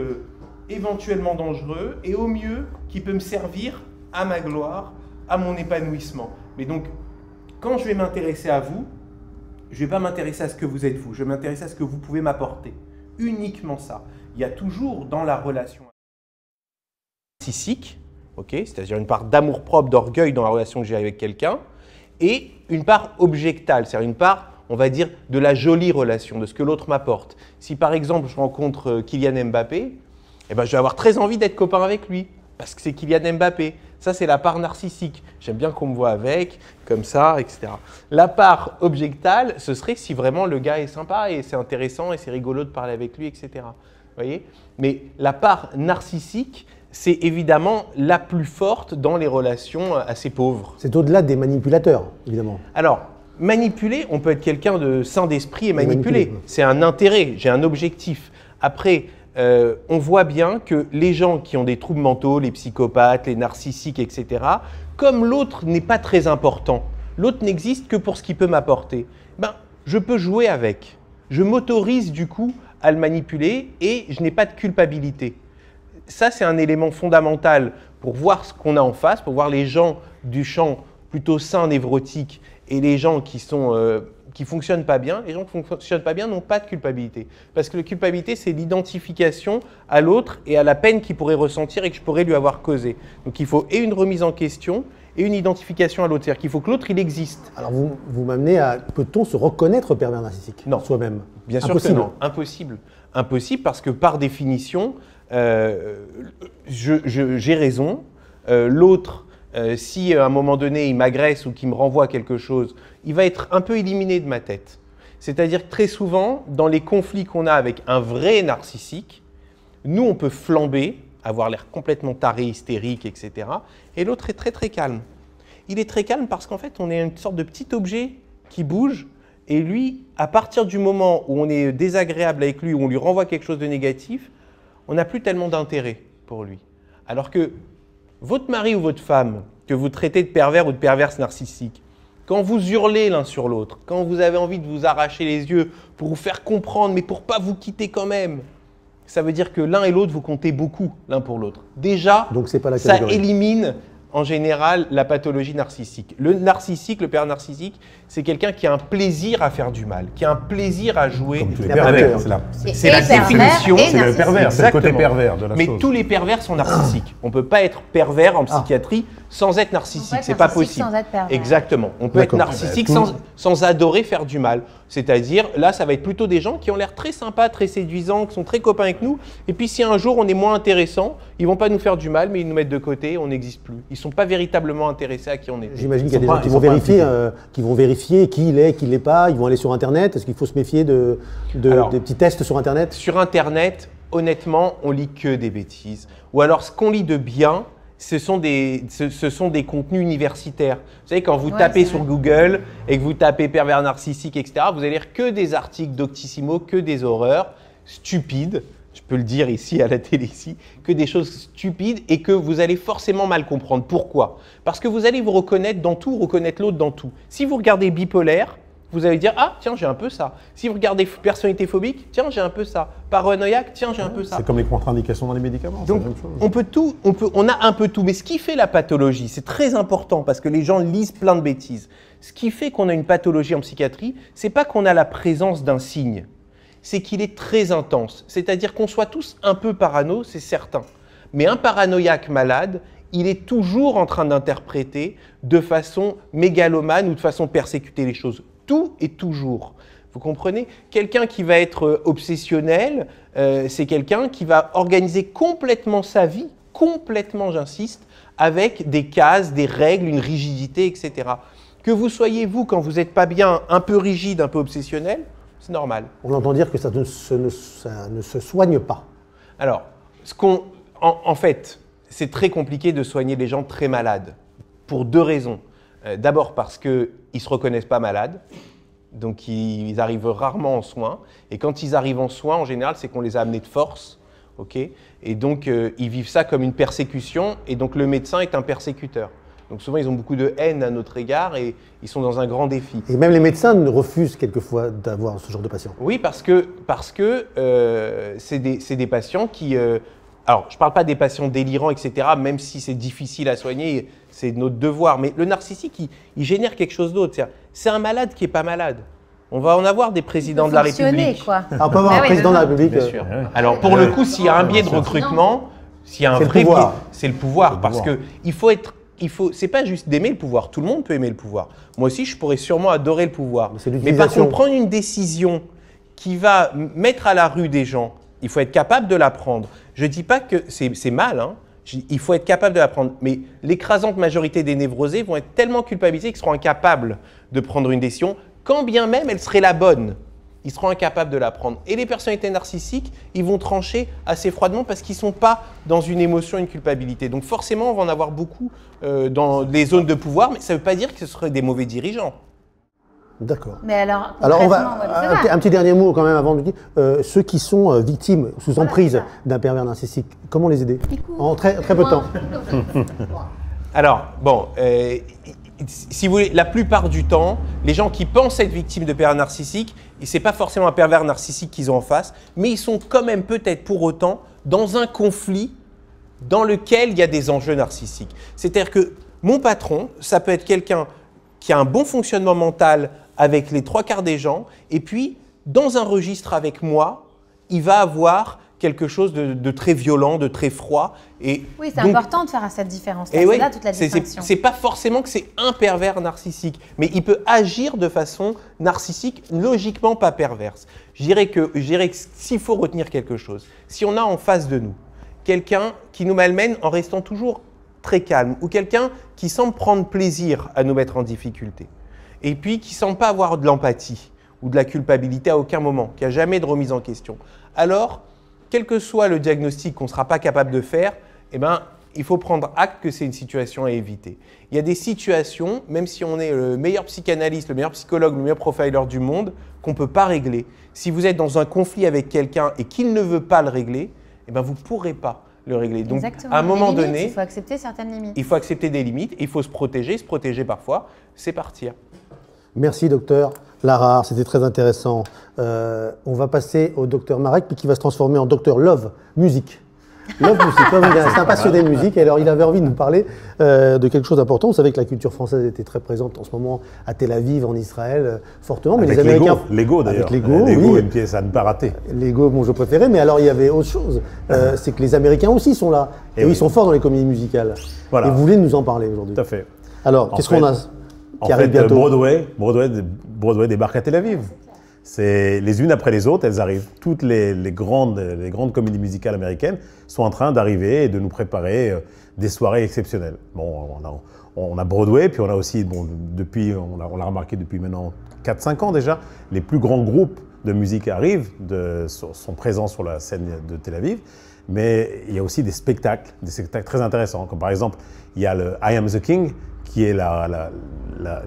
éventuellement dangereux et au mieux qui peut me servir à ma gloire, à mon épanouissement. Mais donc, quand je vais m'intéresser à vous, je ne vais pas m'intéresser à ce que vous êtes vous, je vais m'intéresser à ce que vous pouvez m'apporter. Uniquement ça. Il y a toujours dans la relation narcissique, ok, c'est-à-dire une part d'amour-propre, d'orgueil dans la relation que j'ai avec quelqu'un, et une part objectale, c'est-à-dire une part, on va dire, de la jolie relation, de ce que l'autre m'apporte. Si par exemple je rencontre euh, Kylian Mbappé, eh ben, je vais avoir très envie d'être copain avec lui, parce que c'est Kylian Mbappé. Ça, c'est la part narcissique. J'aime bien qu'on me voit avec, comme ça, etc. La part objectale, ce serait si vraiment le gars est sympa et c'est intéressant et c'est rigolo de parler avec lui, etc. Voyez? Mais la part narcissique, c'est évidemment la plus forte dans les relations euh, assez pauvres. C'est au-delà des manipulateurs, évidemment. Alors, manipuler, on peut être quelqu'un de sain d'esprit et manipuler. manipuler. C'est un intérêt, j'ai un objectif. Après, euh, on voit bien que les gens qui ont des troubles mentaux, les psychopathes, les narcissiques, etc., comme l'autre n'est pas très important, l'autre n'existe que pour ce qu'il peut m'apporter, ben, je peux jouer avec. Je m'autorise du coup à le manipuler et je n'ai pas de culpabilité ça, c'est un élément fondamental pour voir ce qu'on a en face, pour voir les gens du champ plutôt sains, névrotiques, et les gens qui sont euh, qui fonctionnent pas bien. Les gens qui ne fonctionnent pas bien n'ont pas de culpabilité, parce que la culpabilité, c'est l'identification à l'autre et à la peine qu'il pourrait ressentir et que je pourrais lui avoir causé. Donc, il faut et une remise en question et une identification à l'autre, c'est-à-dire qu'il faut que l'autre il existe. Alors, vous, vous m'amenez à. Peut-on se reconnaître pervers narcissique? Non. Soi-même Bien sûr Impossible. que non. Impossible. Impossible parce que par définition, j'ai raison. Euh, L'autre, euh, si à un moment donné il m'agresse ou qu'il me renvoie quelque chose, il va être un peu éliminé de ma tête. C'est-à-dire que très souvent, dans les conflits qu'on a avec un vrai narcissique, nous on peut flamber, avoir l'air complètement taré, hystérique, etc. Et l'autre est très très calme. Il est très calme parce qu'en fait, on est une sorte de petit objet qui bouge. Et lui, à partir du moment où on est désagréable avec lui, où on lui renvoie quelque chose de négatif, on n'a plus tellement d'intérêt pour lui. Alors que votre mari ou votre femme, que vous traitez de pervers ou de perverse narcissique, quand vous hurlez l'un sur l'autre, quand vous avez envie de vous arracher les yeux pour vous faire comprendre, mais pour pas vous quitter quand même, ça veut dire que l'un et l'autre, vous comptez beaucoup l'un pour l'autre. Déjà, Donc, c'est pas la ça élimine en général la pathologie narcissique. Le narcissique, le père narcissique, c'est quelqu'un qui a un plaisir à faire du mal, qui a un plaisir à jouer C'est la, c'est définition. C'est le pervers, c'est le côté pervers de la Mais chose. tous les pervers sont narcissiques. On ne peut pas être pervers en psychiatrie sans être narcissique. On peut être C'est pas narcissique possible. sans être pervers. Exactement. On peut être narcissique sans, sans adorer faire du mal. C'est-à-dire, là, ça va être plutôt des gens qui ont l'air très sympas, très séduisants, qui sont très copains avec nous. Et puis, si un jour on est moins intéressant, ils vont pas nous faire du mal, mais ils nous mettent de côté, on n'existe plus. Ils sont pas véritablement intéressés à qui on est. J'imagine qu'il y a des gens qui vont, vérifier, euh, qui vont vérifier qui il est, qui il n'est pas. Ils vont aller sur Internet. Est-ce qu'il faut se méfier de, de- Alors, des petits tests sur Internet? Sur Internet, honnêtement, on lit que des bêtises. Ou alors, ce qu'on lit de bien, ce sont des, ce, ce sont des contenus universitaires. Vous savez, quand vous Ouais, tapez sur. Google et que vous tapez pervers narcissique, etc., vous allez lire que des articles d'Octissimo, que des horreurs stupides. Je peux le dire ici à la télé ici, que des choses stupides et que vous allez forcément mal comprendre. Pourquoi? Parce que vous allez vous reconnaître dans tout, reconnaître l'autre dans tout. Si vous regardez bipolaire, vous allez dire ah tiens j'ai un peu ça. Si vous regardez personnalité phobique, tiens j'ai un peu ça. Paranoïaque, tiens j'ai un peu ça. C'est comme les contre-indications dans les médicaments. Donc, la même chose. on peut tout, on, peut, on a un peu tout. Mais ce qui fait la pathologie, c'est très important parce que les gens lisent plein de bêtises. Ce qui fait qu'on a une pathologie en psychiatrie, c'est pas qu'on a la présence d'un signe, c'est qu'il est très intense. C'est-à-dire qu'on soit tous un peu parano, c'est certain. Mais un paranoïaque malade, il est toujours en train d'interpréter de façon mégalomane ou de façon persécuter les choses. Tout et toujours. Vous comprenez? Quelqu'un qui va être euh, obsessionnel, euh, c'est quelqu'un qui va organiser complètement sa vie, complètement, j'insiste, avec des cases, des règles, une rigidité, etc. Que vous soyez, vous, quand vous n'êtes pas bien, un peu rigide, un peu obsessionnel, c'est normal. On entend dire que ça ne, se- ne- ça ne se soigne pas. Alors, ce qu'on, en, en fait, c'est très compliqué de soigner les gens très malades, pour deux raisons. Euh, D'abord parce qu'ils ne se reconnaissent pas malades, donc ils, ils arrivent rarement en soins. Et quand ils arrivent en soins, en général, c'est qu'on les a amenés de force. ok? Et donc, euh, ils vivent ça comme une persécution, et donc le médecin est un persécuteur. Donc souvent, ils ont beaucoup de haine à notre égard et ils sont dans un grand défi. Et même les médecins refusent quelquefois d'avoir ce genre de patient. Oui, parce que parce que euh, c'est des, c'est des patients qui. euh, alors, je ne parle pas des patients délirants, etc., même si c'est difficile à soigner, c'est notre devoir. Mais le narcissique, il, il génère quelque chose d'autre. C'est un malade qui n'est pas malade. On va en avoir des présidents de la République. quoi. Ah, on peut avoir Ah un oui, président de la. République. Bien euh, sûr. Alors, pour le coup, s'il y a un biais de recrutement, s'il y a un C'est vrai c'est le pouvoir. C'est le parce pouvoir. que il faut être. Il faut, c'est pas juste d'aimer le pouvoir. Tout le monde peut aimer le pouvoir. Moi aussi, je pourrais sûrement adorer le pouvoir. Mais par contre, prendre une décision qui va mettre à la rue des gens, il faut être capable de la prendre. Je dis pas que c'est mal. Hein. Il faut être capable de la prendre. Mais l'écrasante majorité des névrosés vont être tellement culpabilisés qu'ils seront incapables de prendre une décision, quand bien même elle serait la bonne ils seront incapables de la prendre. Et les personnalités narcissiques, ils vont trancher assez froidement parce qu'ils ne sont pas dans une émotion, une culpabilité. Donc forcément, on va en avoir beaucoup euh, dans les zones de pouvoir, mais ça ne veut pas dire que ce seraient des mauvais dirigeants. D'accord. Mais alors, Alors on va un petit dernier mot quand même avant de dire euh, ceux qui sont euh, victimes sous emprise d'un pervers narcissique, comment les aider En très, très peu de temps. [laughs] Alors, bon, euh, si vous voulez, la plupart du temps, les gens qui pensent être victimes de pervers narcissiques, et c'est pas forcément un pervers narcissique qu'ils ont en face, mais ils sont quand même peut-être pour autant dans un conflit dans lequel il y a des enjeux narcissiques. C'est-à-dire que mon patron, ça peut être quelqu'un qui a un bon fonctionnement mental avec les trois quarts des gens, et puis dans un registre avec moi, il va avoir quelque chose de, de très violent, de très froid. Et Oui, c'est important de faire cette différence. et C'est oui, là toute la c'est- c'est distinction. c'est pas forcément que c'est un pervers narcissique, mais il peut agir de façon narcissique, logiquement pas perverse. Je dirais que, que s'il faut retenir quelque chose, si on a en face de nous quelqu'un qui nous malmène en restant toujours très calme, ou quelqu'un qui semble prendre plaisir à nous mettre en difficulté, et puis qui semble pas avoir de l'empathie ou de la culpabilité à aucun moment, qui a jamais de remise en question, alors quel que soit le diagnostic qu'on ne sera pas capable de faire, eh ben, il faut prendre acte que c'est une situation à éviter. Il y a des situations, même si on est le meilleur psychanalyste, le meilleur psychologue, le meilleur profiler du monde, qu'on ne peut pas régler. Si vous êtes dans un conflit avec quelqu'un et qu'il ne veut pas le régler, eh ben, vous ne pourrez pas le régler. Donc, Exactement. à un moment limites, donné, il faut accepter certaines limites. il faut accepter des limites, il faut se protéger, se protéger parfois, c'est partir. Merci docteur Lara, c'était très intéressant. Euh, on va passer au docteur Marek, puis qui va se transformer en docteur Love, musique. Love Music, Love Music. c'est un passionné de musique. Et alors, il avait envie de nous parler euh, de quelque chose d'important. Vous savez que la culture française était très présente en ce moment à Tel Aviv, en Israël, euh, fortement. Mais Avec les Américains. Lego, Lego d'ailleurs. Avec Lego, Lego oui. une pièce à ne pas rater. Lego, mon jeu préféré. Mais alors, il y avait autre chose. Euh, c'est que les Américains aussi sont là. Et, Et oui. ils sont forts dans les comédies musicales. Voilà. Et vous voulez nous en parler aujourd'hui. Tout à fait. Alors, qu'est-ce qu'on a En arrive fait, bientôt Broadway, Broadway, Broadway débarque à Tel Aviv. C'est les unes après les autres, elles arrivent. Toutes les, les grandes, les grandes comédies musicales américaines sont en train d'arriver et de nous préparer euh, des soirées exceptionnelles. Bon, on a, on a Broadway, puis on a aussi, bon, depuis, on l'a remarqué depuis maintenant 4-5 ans déjà, les plus grands groupes de musique arrivent, de, sont présents sur la scène de Tel Aviv. Mais il y a aussi des spectacles, des spectacles très intéressants. Comme par exemple, il y a le I Am the King, qui est la, la- la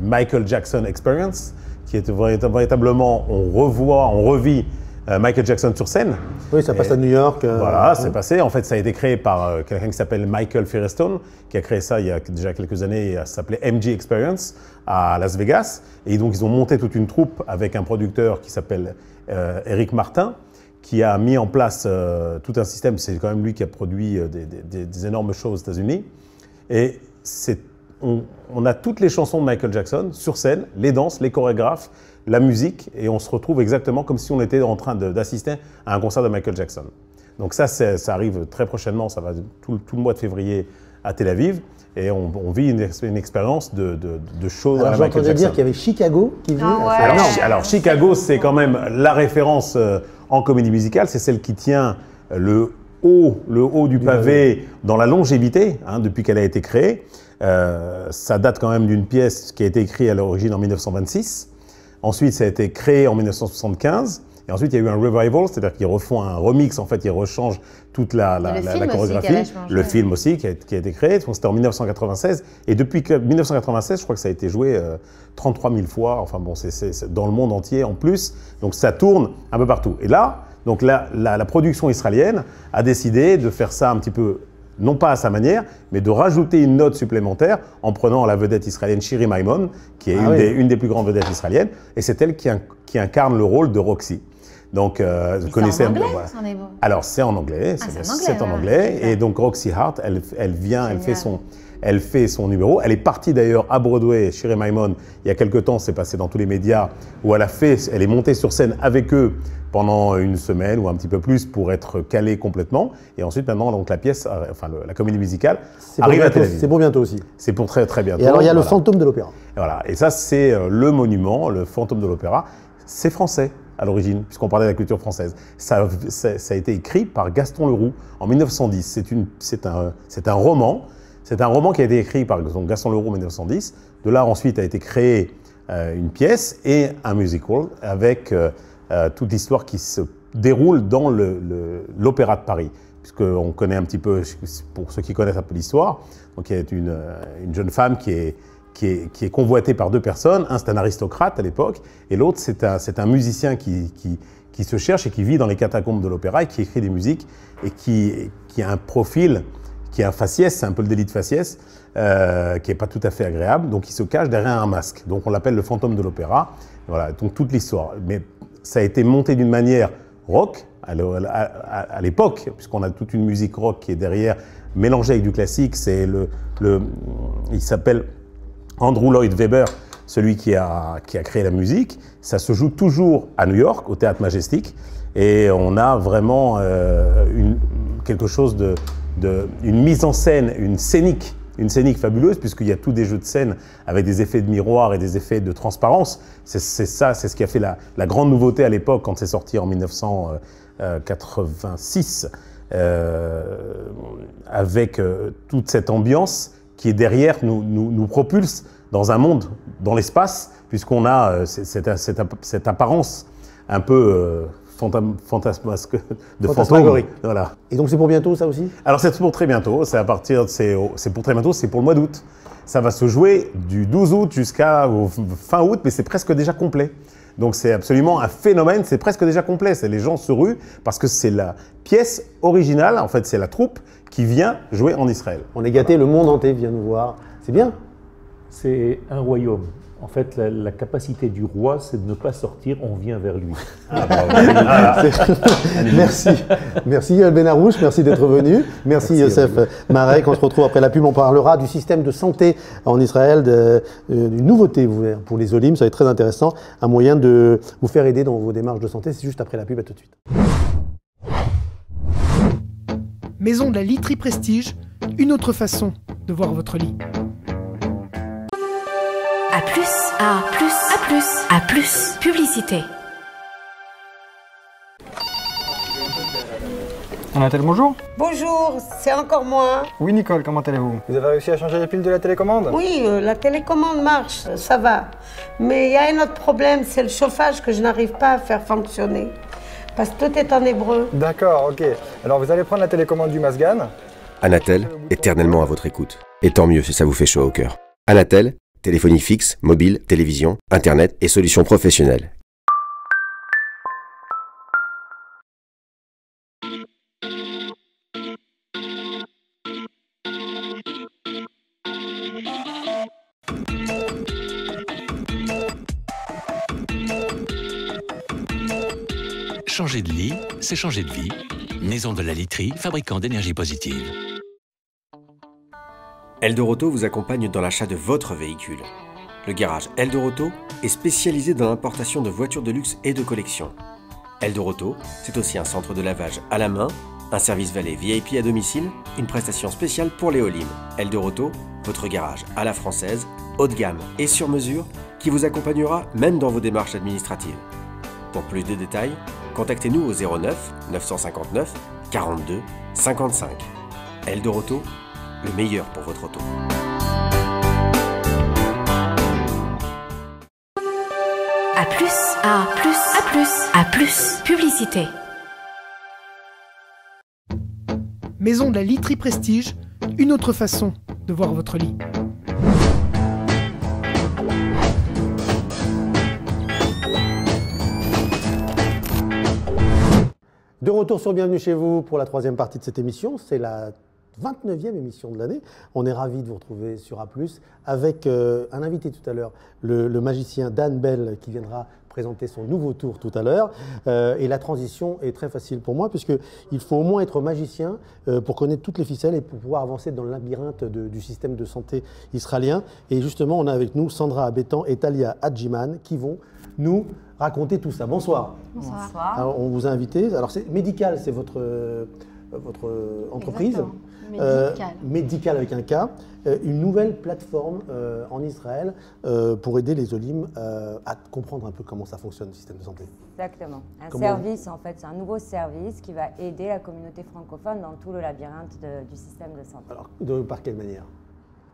Michael Jackson Experience, qui est vérit- véritablement, on revoit, on revit euh, Michael Jackson sur scène. Oui, ça passe Et- à New York. euh, Voilà, c'est passé. En fait, ça a été créé par euh, quelqu'un qui s'appelle Michael Firestone, qui a créé ça il y a déjà quelques années. Ça s'appelait MG Experience à Las Vegas. Et donc, ils ont monté toute une troupe avec un producteur qui s'appelle Eric Martin, qui a mis en place tout un système. C'est quand même lui qui a produit des, des- énormes shows aux États-Unis. Et c'est, on, on a toutes les chansons de Michael Jackson sur scène, les danses, les chorégraphes, la musique, et on se retrouve exactement comme si on était en train d'assister à un concert de Michael Jackson. Donc ça, ça arrive très prochainement, ça va tout, tout le mois de février à Tel Aviv, et on, on vit une, ex- une expérience de, de, de show Alors, à Michael Jackson. dire qu'il y avait Chicago qui venait. Ah ouais. Alors, alors, Chicago, c'est quand même la référence euh, en comédie musicale. C'est celle qui tient le haut, le haut du pavé dans la longévité hein, depuis qu'elle a été créée. Euh, ça date quand même d'une pièce qui a été écrite à l'origine en 1926. Ensuite, ça a été créé en 1975. Et ensuite, il y a eu un revival, c'est-à-dire qu'ils refont un remix, en fait, ils rechangent toute la, chorégraphie. le film aussi qui a, qui a été créé, c'était en 1996. Et depuis que 1996, je crois que ça a été joué euh, 33 000 fois, enfin bon, c'est- dans le monde entier en plus. Donc ça tourne un peu partout. Et là, donc la production israélienne a décidé de faire ça un petit peu, non pas à sa manière, mais de rajouter une note supplémentaire en prenant la vedette israélienne Shiri Maimon, qui est Ah une, oui. des, une des plus grandes vedettes israéliennes, et c'est elle qui, in- qui incarne le rôle de Roxy. Donc, euh, vous connaissez en un anglais, est. Alors, c'est en anglais, Ah, c'est en anglais, ouais. Et donc, Roxy Hart, elle, elle vient, elle fait, son, elle fait son numéro. Elle est partie d'ailleurs à Broadway, chez Maimon, il y a quelques temps, c'est passé dans tous les médias, où elle, a fait, elle est montée sur scène avec eux pendant une semaine ou un petit peu plus pour être calée complètement. Et ensuite, maintenant, donc, la pièce, euh, enfin, le- la comédie musicale arrive à bientôt- Tel Aviv. C'est pour bientôt aussi. C'est pour très, très bientôt. Et alors, il y a le fantôme de l'opéra. Voilà. Et ça, c'est euh, le monument, le fantôme de l'opéra. C'est français à l'origine, puisqu'on parlait de la culture française. Ça, ça- ça a été écrit par Gaston Leroux en 1910. C'est une- c'est un, c'est un roman. C'est un roman qui a été écrit par Gaston Leroux en 1910. De là, ensuite, a été créé euh, une pièce et un musical avec euh, euh, toute l'histoire qui se déroule dans l'Opéra de Paris. Puisqu'on connaît un petit peu, pour ceux qui connaissent un peu l'histoire, donc il y a une, une jeune femme qui est, qui par deux personnes. Un, c'est un aristocrate à l'époque, et l'autre, c'est un, musicien qui, se cherche et qui vit dans les catacombes de l'opéra et qui écrit des musiques et qui a un profil, qui a un faciès, c'est un peu le délit de faciès, euh, qui n'est pas tout à fait agréable. Donc il se cache derrière un masque. Donc on l'appelle le fantôme de l'opéra. Voilà, donc toute l'histoire. Mais ça a été monté d'une manière rock à l'époque, puisqu'on a toute une musique rock qui est derrière, mélangée avec du classique. C'est le, le, il s'appelle Andrew Lloyd Webber, celui qui a, qui a créé la musique. Ça se joue toujours à New York, au Théâtre Majestic. Et on a vraiment euh, quelque chose de, de- une mise en scène, une scénique, une scénique fabuleuse, puisqu'il y a tous des jeux de scène avec des effets de miroir et des effets de transparence. C'est ça, c'est ce qui a fait la, grande nouveauté à l'époque quand c'est sorti en 1986, euh, avec euh, toute cette ambiance qui est derrière nous, nous, propulse dans un monde, dans l'espace, puisqu'on a euh, cette, cette apparence un peu fantasmasque de fantôme. Fantasmagorique. Voilà. Et donc, c'est pour bientôt, ça aussi? Alors c'est pour très bientôt, c'est à partir, c'est pour très bientôt, c'est pour le mois d'août. Ça va se jouer du 12 août jusqu'au fin août, mais c'est presque déjà complet. Donc c'est absolument un phénomène, c'est presque déjà complet. C'est les gens se ruent parce que c'est la pièce originale, en fait c'est la troupe qui vient jouer en Israël. On est gâté, le monde entier vient nous voir. C'est bien. C'est un royaume En fait, la, la capacité du roi, c'est de ne pas sortir, on vient vers lui. merci. Merci Yoel Benarouche, merci d'être venu. Merci, Youssef Marek. On se retrouve après la pub. On parlera du système de santé en Israël, de- euh, d'une nouveauté pour les Olim. Ça va être très intéressant. Un moyen de vous faire aider dans vos démarches de santé. C'est juste après la pub. À tout de suite. Maison de la literie Prestige, une autre façon de voir votre lit. À plus, à plus, à plus, à plus. Publicité. On a tel bonjour Bonjour, c'est encore moi. Oui Nicole, comment allez-vous Vous avez réussi à changer les piles de la télécommande? Oui, euh, la télécommande marche, euh, ça va. Mais il y a un autre problème, c'est le chauffage que je n'arrive pas à faire fonctionner. Parce que tout est en hébreu. D'accord, ok. Alors vous allez prendre la télécommande du Masgan. Anatel, éternellement à votre écoute. Et tant mieux si ça vous fait chaud au cœur. Anatel, téléphonie fixe, mobile, télévision, internet et solutions professionnelles. Changer de lit, c'est changer de vie. Maison de la literie, fabricant d'énergie positive. Eldoroto vous accompagne dans l'achat de votre véhicule. Le garage Eldoroto est spécialisé dans l'importation de voitures de luxe et de collection. Eldoroto, c'est aussi un centre de lavage à la main, un service valet VIP à domicile, une prestation spéciale pour les. Eldoroto, votre garage à la française, haut de gamme et sur mesure, qui vous accompagnera même dans vos démarches administratives. Pour plus de détails, contactez-nous au 09 959 42 55. Eldoroto, le meilleur pour votre auto. À plus, à plus, à plus, à plus. Publicité. Maison de la literie Prestige, une autre façon de voir votre lit. De retour sur Bienvenue chez vous pour la troisième partie de cette émission. C'est la 29e émission de l'année. On est ravis de vous retrouver sur A, avec euh, un invité tout à l'heure, le, le magicien Dan Bell, qui viendra présenter son nouveau tour tout à l'heure. Euh, et la transition est très facile pour moi, puisqu'il faut au moins être magicien euh, pour connaître toutes les ficelles et pour pouvoir avancer dans le labyrinthe de- du système de santé israélien. Et justement, on a avec nous Sandra Abetan et Talia Hadjiman qui vont nous raconter tout ça. Bonsoir. Bonsoir. Alors, on vous a invité. Alors, c'est médical, c'est votre, votre entreprise. Exactement. Euh, Médical. médical avec un K. Euh, une nouvelle plateforme euh, en Israël euh, pour aider les Olim euh, à comprendre un peu comment ça fonctionne, le système de santé. Exactement. Un Comment- service, en fait, c'est un nouveau service qui va aider la communauté francophone dans tout le labyrinthe de- du système de santé. Alors, de- par quelle manière?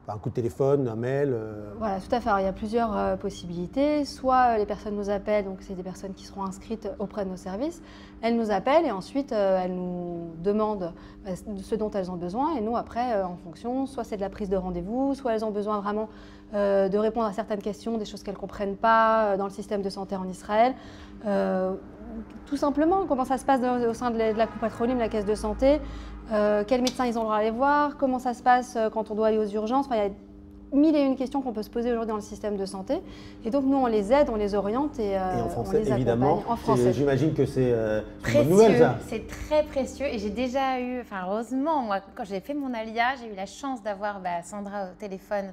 Un coup de téléphone, un mail euh, Voilà, tout à fait. Il y a plusieurs euh, possibilités. Soit euh, les personnes nous appellent, donc c'est des personnes qui seront inscrites auprès de nos services. Elles nous appellent et ensuite elles nous demandent ce dont elles ont besoin. Et nous, après, en fonction, soit c'est de la prise de rendez-vous, soit elles ont besoin vraiment de répondre à certaines questions, des choses qu'elles ne comprennent pas dans le système de santé en Israël. Tout simplement, comment ça se passe dans- au sein de la, de la Coupatrolim, la caisse de santé, euh, quels médecins ils ont le droit d'aller voir, comment ça se passe euh, quand on doit aller aux urgences. Enfin, il y a mille et une questions qu'on peut se poser aujourd'hui dans le système de santé. Et donc, nous, on les aide, on les oriente et, euh, Et en on français, les évidemment. accompagne en français. J'imagine que c'est euh, une nouvelle, ça. c'est très précieux et j'ai déjà eu, enfin heureusement, moi quand j'ai fait mon alia, j'ai eu la chance d'avoir bah, Sandra au téléphone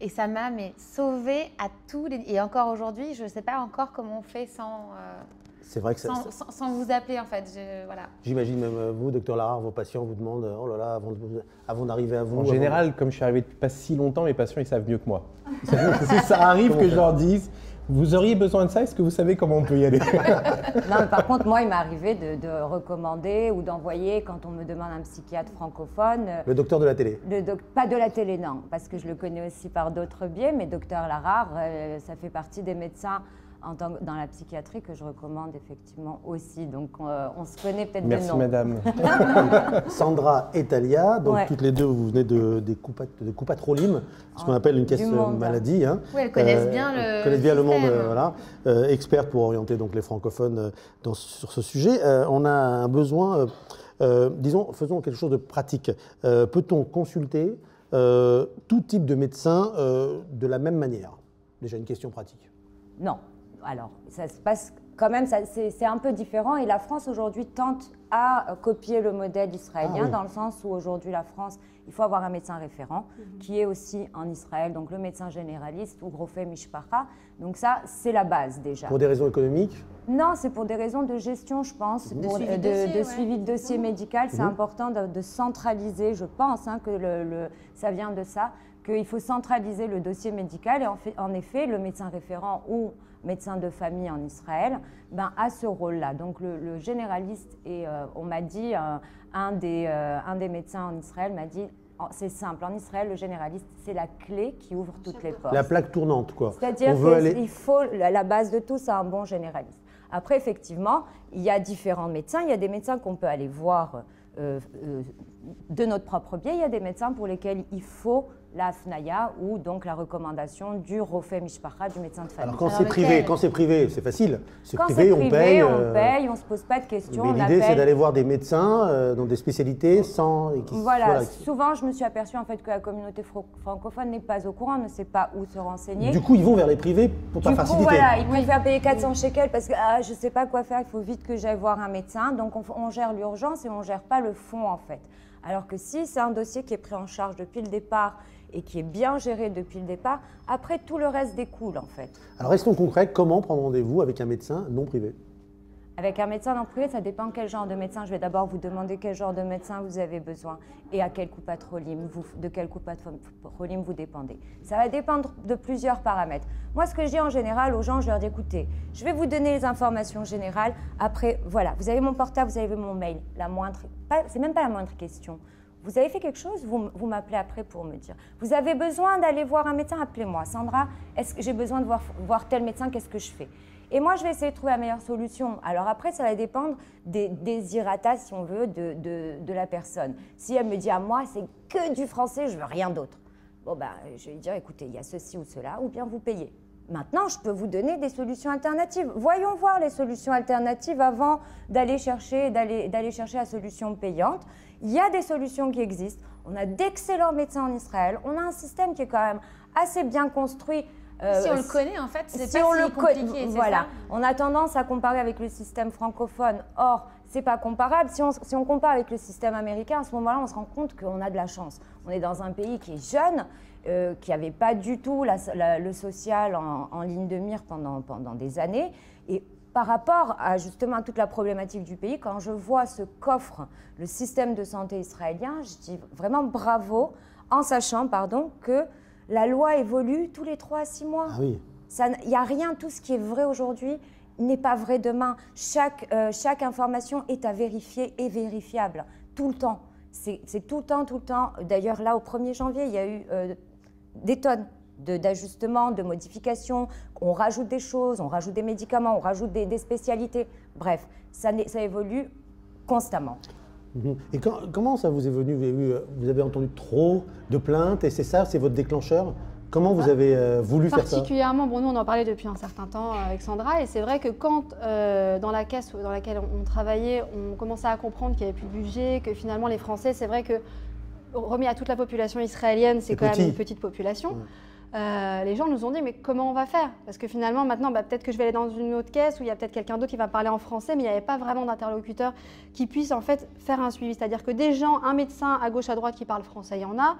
et ça m'a mais sauvée à tous les et encore aujourd'hui, je ne sais pas encore comment on fait sans, euh, C'est vrai que ça- sans, ça- sans- sans vous appeler en fait. Je, voilà. J'imagine même euh, vous, docteur Lara, vos patients vous demandent oh là là, avant, d'arriver à vous. En avant- général, comme je suis arrivé depuis pas si longtemps, mes patients ils savent mieux que moi. [laughs] Ça- ça arrive Comment que je leur dise Vous auriez besoin de ça Est-ce que vous savez comment on peut y aller? [laughs] Non, mais par contre, moi, il m'est arrivé de, de recommander ou d'envoyer, quand on me demande un psychiatre francophone, euh, Le docteur de la télé. le doc- pas de la télé, non, parce que je le connais aussi par d'autres biais, mais docteur Larare, euh, ça fait partie des médecins en tant que- dans la psychiatrie que je recommande effectivement aussi. Donc, euh, on se connaît peut-être de Merci nom. madame. [laughs] Sandra et Talia, donc Ouais. toutes les deux, vous venez de, des coupat- de coupatrolim, ce qu'on appelle une caisse monde. maladie. hein. Oui, elles connaissent bien le connaissent bien le monde, euh, voilà. Euh, experts pour orienter donc les francophones euh, dans- sur ce sujet. Euh, on a un besoin, euh, euh, disons, faisons quelque chose de pratique. Euh, Peut-on consulter euh, tout type de médecin euh, de la même manière? Déjà une question pratique. Non. Alors, ça se passe quand même, c'est un peu différent. Et la France aujourd'hui tente à euh, copier le modèle israélien, Ah oui. dans le sens où aujourd'hui la France, il faut avoir un médecin référent, qui est aussi en Israël, donc le médecin généraliste ou Rofé Mishpacha. Donc ça, c'est la base déjà. Pour des raisons économiques? Non, c'est pour des raisons de gestion, je pense, Mhm. pour- suivi de de, dossier, de ouais, suivi de dossier médical. C'est Mhm. important de, de centraliser, je pense hein, que le, le- ça vient de ça, qu'il faut centraliser le dossier médical. Et en, fait- en effet, le médecin référent ou médecin de famille en Israël ben, a ce rôle-là. Donc le, le généraliste, et euh, on m'a dit, euh, un, des, euh, un des médecins en Israël m'a dit, en- c'est simple, en Israël, le généraliste, c'est la clé qui ouvre toutes les portes. La plaque tournante, quoi. C'est-à-dire aller- qu'il faut, la la base de tout, c'est un bon généraliste. Après, effectivement, il y a différents médecins. Il y a des médecins qu'on peut aller voir euh, euh, de notre propre biais. Il y a des médecins pour lesquels il faut la FNAIA ou donc la recommandation du Rofé Mishpacha, du médecin de famille. Alors quand c'est privé, quand c'est privé, c'est facile. C'est privé, c'est on privé, paye. on euh, paye, on ne se pose pas de questions. Mais l'idée, c'est d'aller voir des médecins euh, dans des spécialités sans. et qui- Voilà, qui- souvent je me suis aperçue en fait que la communauté francophone n'est pas au courant, ne sait pas où se renseigner. Du coup, ils vont vers les privés pour pas Du coup, faciliter. voilà, ils préfèrent payer 400 shekels parce que ah, je ne sais pas quoi faire, il faut vite que j'aille voir un médecin. Donc on, on gère l'urgence et on ne gère pas le fond en fait. Alors que si c'est un dossier qui est pris en charge depuis le départ et qui est bien géré depuis le départ, après tout le reste découle en fait. Alors restons concrets, comment prendre rendez-vous avec un médecin non privé? Avec un médecin en privé, ça dépend quel genre de médecin. Je vais d'abord vous demander quel genre de médecin vous avez besoin et à quel coup vous, de quel coup vous dépendez. Ça va dépendre de plusieurs paramètres. Moi, ce que je dis en général aux gens, je leur dis écoutez, je vais vous donner les informations générales. Après, voilà, vous avez mon portable, vous avez mon mail. La moindre, c'est même pas la moindre question. Vous avez fait quelque chose, vous, m'appelez après pour me dire. Vous avez besoin d'aller voir un médecin, appelez-moi. Sandra, est-ce que j'ai besoin de voir, voir tel médecin, qu'est-ce que je fais? Et moi, je vais essayer de trouver la meilleure solution. Alors après, ça va dépendre des désirata, si on veut, de, de- la personne. Si elle me dit à moi, c'est que du français, je veux rien d'autre. Bon, ben, je vais lui dire, écoutez, il y a ceci ou cela, ou bien vous payez. Maintenant, je peux vous donner des solutions alternatives. Voyons voir les solutions alternatives avant d'aller chercher, d'aller chercher la solution payante. Il y a des solutions qui existent. On a d'excellents médecins en Israël. On a un système qui est quand même assez bien construit. Euh, Si on le connaît, en fait, c'est si pas on si le co- compliqué, Voilà. ça? On a tendance à comparer avec le système francophone. Or, c'est pas comparable. Si on, si on compare avec le système américain, à ce moment-là, on se rend compte qu'on a de la chance. On est dans un pays qui est jeune, euh, qui n'avait pas du tout la- la- le social en, en ligne de mire pendant, pendant des années. Et par rapport à justement toute la problématique du pays, quand je vois ce qu'offre le système de santé israélien, je dis vraiment bravo, en sachant pardon, que la loi évolue tous les 3 à 6 mois. Ah oui. Il n'y a rien, tout ce qui est vrai aujourd'hui n'est pas vrai demain. Chaque, euh, chaque information est à vérifier et vérifiable, tout le temps. C'est tout le temps, tout le temps. D'ailleurs, là, au 1er janvier, il y a eu euh, des tonnes d'ajustements, de, modifications. On rajoute des choses, on rajoute des médicaments, on rajoute des, des spécialités. Bref, ça, ça évolue constamment. Mhm. Et quand- comment ça vous est venu? Vous avez, eu, euh, vous avez entendu trop de plaintes et c'est ça, c'est votre déclencheur? Comment vous avez euh, voulu faire ça? Particulièrement, bon, nous on en parlait depuis un certain temps euh, avec Sandra, et c'est vrai que quand euh, dans la caisse dans laquelle on, on travaillait, on commençait à comprendre qu'il n'y avait plus de budget, que finalement les Français, c'est vrai que remis à toute la population israélienne, c'est quand petit. même une petite population. Euh, les gens nous ont dit mais comment on va faire? Parce que finalement maintenant bah, peut-être que je vais aller dans une autre caisse où il y a peut-être quelqu'un d'autre qui va parler en français mais il n'y avait pas vraiment d'interlocuteur qui puisse en fait faire un suivi. C'est-à-dire que des gens, un médecin à gauche à droite qui parle français, il y en a.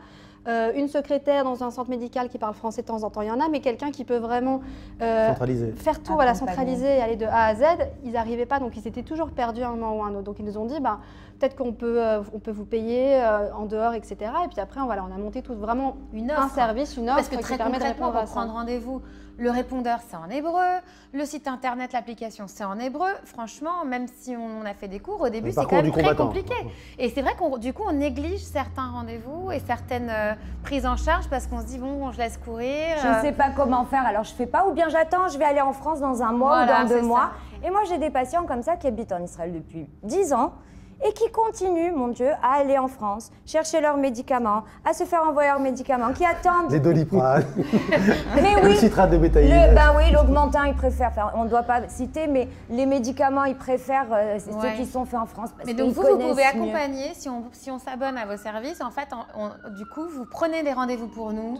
Euh, une secrétaire dans un centre médical qui parle français de temps en temps, il y en a, mais quelqu'un qui peut vraiment euh, Centraliser. faire tout, voilà, Accompagner. centraliser et aller de A à Z, ils n'arrivaient pas, donc ils étaient toujours perdus à un moment ou à un autre. Donc ils nous ont dit, bah, peut-être qu'on peut, euh, on peut vous payer euh, en dehors, etc. Et puis après, on, voilà, on a monté tout vraiment Une un offre. service, une offre Parce que qui très permet de répondre à ça. prendre rendez-vous, le répondeur c'est en hébreu, le site internet, l'application c'est en hébreu. Franchement, même si on a fait des cours, au début c'est quand même très combattant. compliqué. Et c'est vrai qu'on du coup on néglige certains rendez-vous et certaines euh, prises en charge parce qu'on se dit bon, je laisse courir. Je euh, ne sais pas comment faire, alors je fais pas, ou bien j'attends, je vais aller en France dans un mois Voilà, ou dans deux mois. ça. Et moi, j'ai des patients comme ça qui habitent en Israël depuis 10 ans et qui continuent, mon Dieu, à aller en France, chercher leurs médicaments, à se faire envoyer leurs médicaments, qui attendent. Les doliprane, [laughs] Mais le oui, citrate de bétaïne. le, bah oui, l'augmentin, il préfère, enfin, on ne doit pas citer, mais les médicaments, ils préfèrent euh, ceux Ouais. qui sont faits en France. Parce Mais donc vous, vous pouvez mieux. accompagner, si on, si on s'abonne à vos services, en fait, on- on- du coup, vous prenez des rendez-vous pour nous,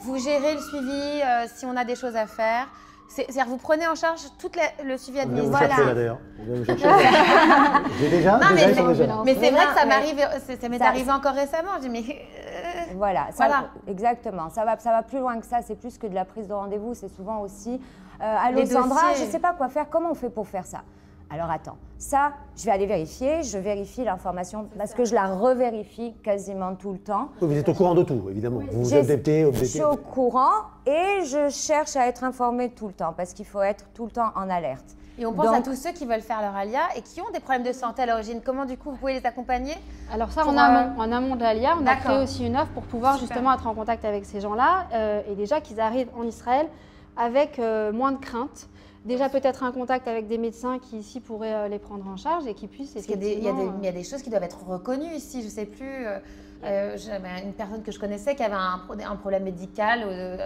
vous gérez le suivi euh, si on a des choses à faire. C'est- C'est-à-dire, vous prenez en charge tout le suivi administratif. chercher là d'ailleurs. [laughs] J'ai déjà, Non, déjà, mais, là. mais c'est vrai que ça mais- m'arrive, c'est- ça m'est Ça- arrivé encore récemment. Je dis, mais euh, Voilà, ça, Voilà. exactement. Ça va, ça va plus loin que ça. C'est plus que de la prise de rendez-vous. C'est souvent aussi euh, Allô Les Sandra, dossiers. je ne sais pas quoi faire. Comment on fait pour faire ça? Alors attends, ça, je vais aller vérifier. Je vérifie l'information parce que je la revérifie quasiment tout le temps. Vous êtes au courant de tout, évidemment. Vous vous updatez, Je suis au courant et je cherche à être informée tout le temps parce qu'il faut être tout le temps en alerte. Et on pense à tous ceux qui veulent faire leur alia et qui ont des problèmes de santé à l'origine. Comment, du coup, vous pouvez les accompagner Alors ça, en euh, amont, en amont de l'ALIA, on a créé aussi une offre pour pouvoir Super. justement être en contact avec ces gens-là euh, et déjà qu'ils arrivent en Israël avec euh, moins de crainte. Déjà peut-être un contact avec des médecins qui ici pourraient euh, les prendre en charge et qui puissent Parce qu'il y, a des- il y a des- effectivement, il y a des choses qui doivent être reconnues ici. Je sais plus. euh, euh, J'avais une personne que je connaissais qui avait un, pro- un problème médical euh,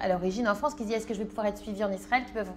à l'origine en France qui dit est-ce que je vais pouvoir être suivie en Israël qui peuvent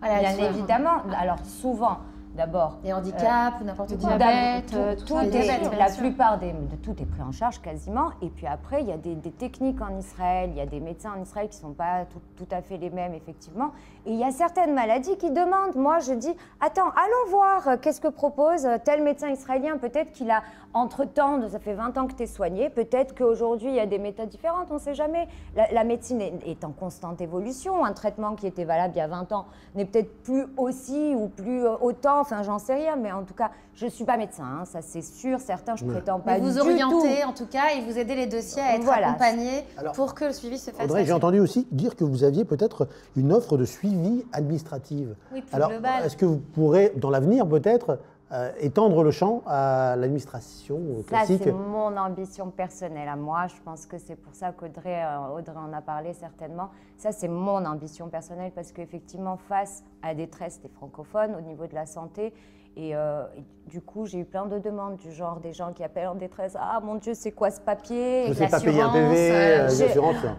voilà, Bien être- euh, évidemment. Alors souvent, d'abord. Des handicaps ou n'importe quoi. diabète, Tout- euh, tout est- la plupart des, de tout est pris en charge quasiment. Et puis après, il y a des, des techniques en Israël, il y a des médecins en Israël qui ne sont pas tout, tout à fait les mêmes, effectivement. Et il y a certaines maladies qui demandent. Moi, je dis, attends, allons voir, euh, qu'est-ce que propose euh, tel médecin israélien Peut-être qu'il a, entre-temps, ça fait 20 ans que tu es soigné, peut-être qu'aujourd'hui, il y a des méthodes différentes, on ne sait jamais. La, la médecine est, est en constante évolution. Un traitement qui était valable il y a 20 ans n'est peut-être plus aussi ou plus euh, autant, enfin, j'en sais rien, mais en tout cas, je ne suis pas médecin, hein, ça c'est sûr, certains, je Ouais. prétends pas Mais vous du orientez tout. en tout cas et vous aidez les dossiers à être Voilà. accompagnés Alors, pour que le suivi se fasse. Audrey, j'ai entendu aussi dire que vous aviez peut-être une offre de suivi administrative. Oui, plus Alors, est-ce que vous pourrez, dans l'avenir peut-être, euh, étendre le champ à l'administration Ça, classique? c'est mon ambition personnelle à moi. Je pense que c'est pour ça qu'Audrey euh, Audrey en a parlé certainement. Ça, c'est mon ambition personnelle parce qu'effectivement, face à la détresse des francophones au niveau de la santé, et, euh, et du coup, j'ai eu plein de demandes du genre des gens qui appellent en détresse Ah mon Dieu, c'est quoi ce papier? Je sais pas payer un PV, euh, ça.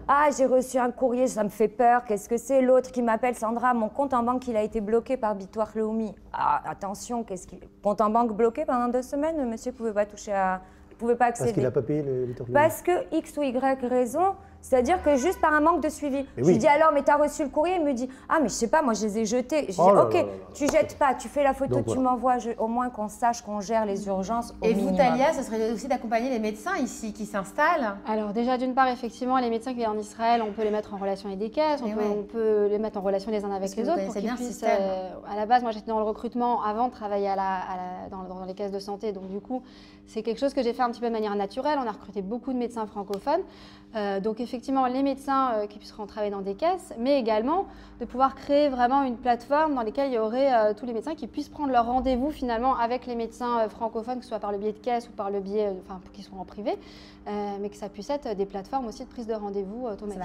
Ah, j'ai reçu un courrier, ça me fait peur. Qu'est-ce que c'est L'autre qui m'appelle Sandra, mon compte en banque, il a été bloqué par Bitoire Leoumi. Ah, attention, qu'est-ce qu'il. Compte en banque bloqué pendant deux semaines, monsieur ne pouvait pas toucher à. pouvait pas accéder. Parce qu'il n'a pas payé le Parce que X ou Y raison, c'est-à-dire que juste par un manque de suivi. Mais je oui. lui dis alors, mais t'as reçu le courrier? Il me dit ah, mais je sais pas, moi je les ai jetés. Je dis Oh là ok, là là là tu jettes pas, tu fais la photo, Donc tu voilà. m'envoies, au moins qu'on sache qu'on gère les urgences. Au Et vous. Talia, ce serait aussi d'accompagner les médecins ici qui s'installent? Alors déjà, d'une part, effectivement, les médecins qui viennent en Israël, on peut les mettre en relation avec des caisses, on, peut, ouais. on peut les mettre en relation les uns avec Parce les autres. pour bien le puissent, système. euh, à la base, moi j'étais dans le recrutement avant de travailler à la, à la- dans, dans les caisses de santé, donc du coup, c'est quelque chose que j'ai fait un petit peu de manière naturelle. On a recruté beaucoup de médecins francophones. Euh, donc effectivement, les médecins euh, qui puissent travailler dans des caisses, mais également de pouvoir créer vraiment une plateforme dans laquelle il y aurait euh, tous les médecins qui puissent prendre leur rendez-vous finalement avec les médecins euh, francophones, que ce soit par le biais de caisse ou par le biais, enfin, pour qu'ils soient en privé, euh, mais que ça puisse être des plateformes aussi de prise de rendez-vous automatiques.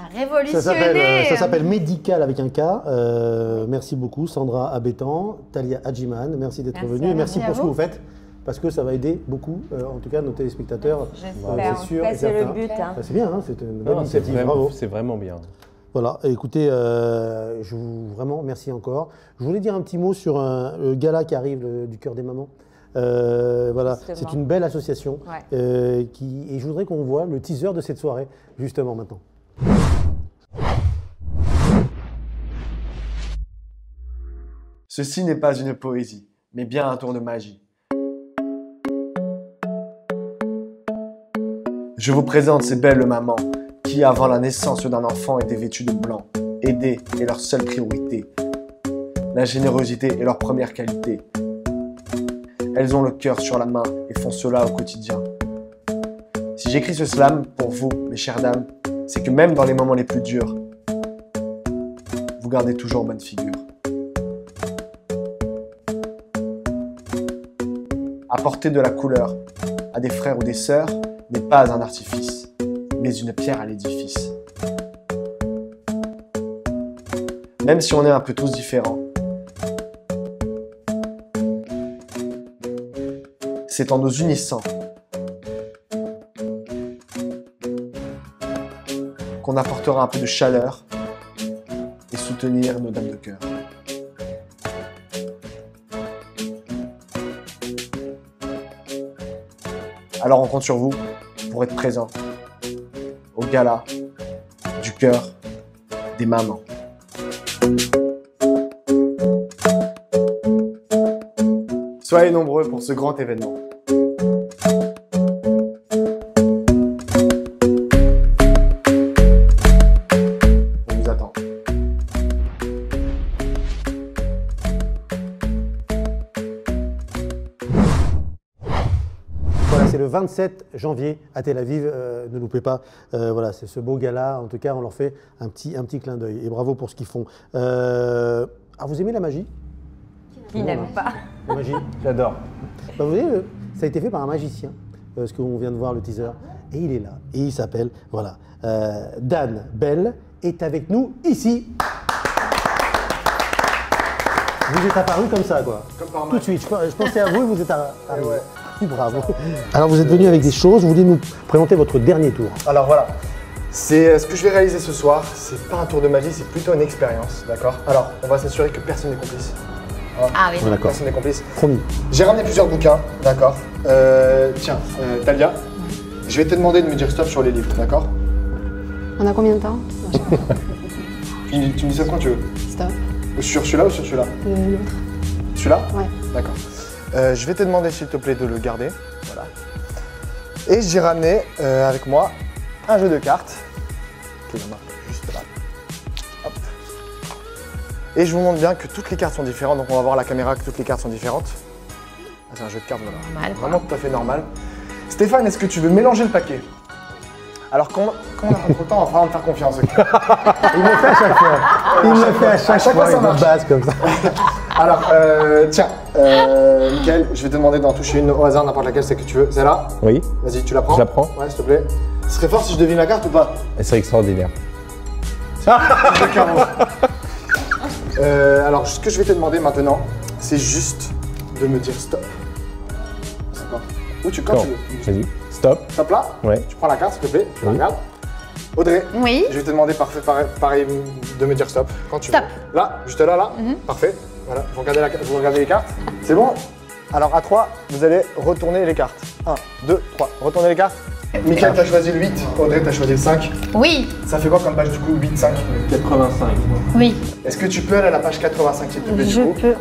Ça s'appelle, euh, ça s'appelle Médical avec un K. Euh, merci beaucoup, Sandra Abétan, Talia Hadjiman. Merci d'être venue et merci pour ce que vous. vous faites. Parce que ça va aider beaucoup, euh, en tout cas, nos téléspectateurs. J'espère. Euh, c'est sûr. Et c'est le but, hein. Bah, c'est bien, hein, c'est une bonne Non, c'est initiative. vraiment- Bravo. c'est vraiment bien. Voilà, écoutez, euh, je vous vraiment merci encore. Je voulais dire un petit mot sur un, le gala qui arrive le- du cœur des mamans. Euh, voilà, c'est une belle association Ouais. euh, qui, et je voudrais qu'on voit le teaser de cette soirée justement maintenant. Ceci n'est pas une poésie, mais bien un tour de magie. Je vous présente ces belles mamans qui, avant la naissance d'un enfant, étaient vêtues de blanc. Aider est leur seule priorité. La générosité est leur première qualité. Elles ont le cœur sur la main et font cela au quotidien. Si j'écris ce slam pour vous, mes chères dames, c'est que même dans les moments les plus durs, vous gardez toujours bonne figure. Apporter de la couleur à des frères ou des sœurs n'est pas un artifice, mais une pierre à l'édifice. Même si on est un peu tous différents. C'est en nous unissant qu'on apportera un peu de chaleur et soutenir nos dames de cœur. Alors on compte sur vous pour être présent au gala du cœur des mamans. Soyez nombreux pour ce grand événement. On vous attend. Voilà, c'est le 27 janvier à Tel Aviv. euh, ne loupez pas. Euh, voilà, c'est ce beau gala. En tout cas, on leur fait un petit, un petit clin d'œil. Et bravo pour ce qu'ils font. Euh, ah, vous aimez la magie? Qui n'aime pas La magie? J'adore. Bah, vous voyez, euh, ça a été fait par un magicien, euh, ce qu'on vient de voir le teaser. Et il est là. Et il s'appelle, voilà, euh, Dan Bell est avec nous ici. Vous êtes apparu comme ça, quoi. Tout de suite. Je, je pensais à vous et vous êtes à- arrivé. [laughs] Bravo. Alors, vous êtes venu avec des choses. Vous voulez nous présenter votre dernier tour. Alors voilà, c'est euh, ce que je vais réaliser ce soir. C'est pas un tour de magie, c'est plutôt une expérience, d'accord? Alors, on va s'assurer que personne n'est complice. Hein? Ah oui. D'accord. Personne n'est complice. Promis. J'ai ramené plusieurs bouquins, d'accord? Euh, Tiens, euh, Talia, je vais te demander de me dire stop sur les livres, d'accord? On a combien de temps? Tu, me dis- tu me dis ça quand tu veux. Stop. Sur celui-là ou sur celui-là? L'autre. Celui-là? Ouais. D'accord. Euh, je vais te demander s'il te plaît de le garder. Voilà. Et j'ai ramené euh, avec moi un jeu de cartes. Qui est là-bas, juste là. Hop. Et je vous montre bien que toutes les cartes sont différentes. Donc on va voir à la caméra que toutes les cartes sont différentes. Ah, c'est un jeu de cartes, voilà. Normal. Vraiment tout à fait normal. Stéphane, est-ce que tu veux mélanger le paquet? Alors, quand, quand on n'a pas trop le temps, on va vraiment me faire confiance. [laughs] Il le fait à chaque fois. Il le fait à chaque, chaque fois. fois, ça il me marche. base comme ça. [laughs] Alors, euh, tiens, euh, Mickaël, je vais te demander d'en toucher une au hasard, n'importe laquelle, c'est que tu veux. C'est là Oui. Vas-y, tu la prends Je la prends. Ouais, s'il te plaît. Ce serait fort si je devine la carte ou pas Elle serait extraordinaire. Carrément. [laughs] Euh, alors, ce que je vais te demander maintenant, c'est juste de me dire stop. D'accord Ou tu, quand tu veux. Vas-y. Stop. Stop là Ouais. Tu prends la carte, s'il te plaît, tu la Oui. regardes. Audrey, Oui. je vais te demander parfait, pareil, pareil, de me dire stop quand tu Stop. veux. Là, juste là, là. Parfait. Voilà, vous regardez, la- vous regardez les cartes. C'est bon? Alors, à 3, vous allez retourner les cartes. 1, 2, 3. Retournez les cartes. Michael, t'as choisi le 8. Audrey, t'as choisi le 5. Oui. Ça fait quoi comme page du coup 8, 5 85. Oui. Est-ce que tu peux aller à la page 85 s'il te plaît Je du coup? peux.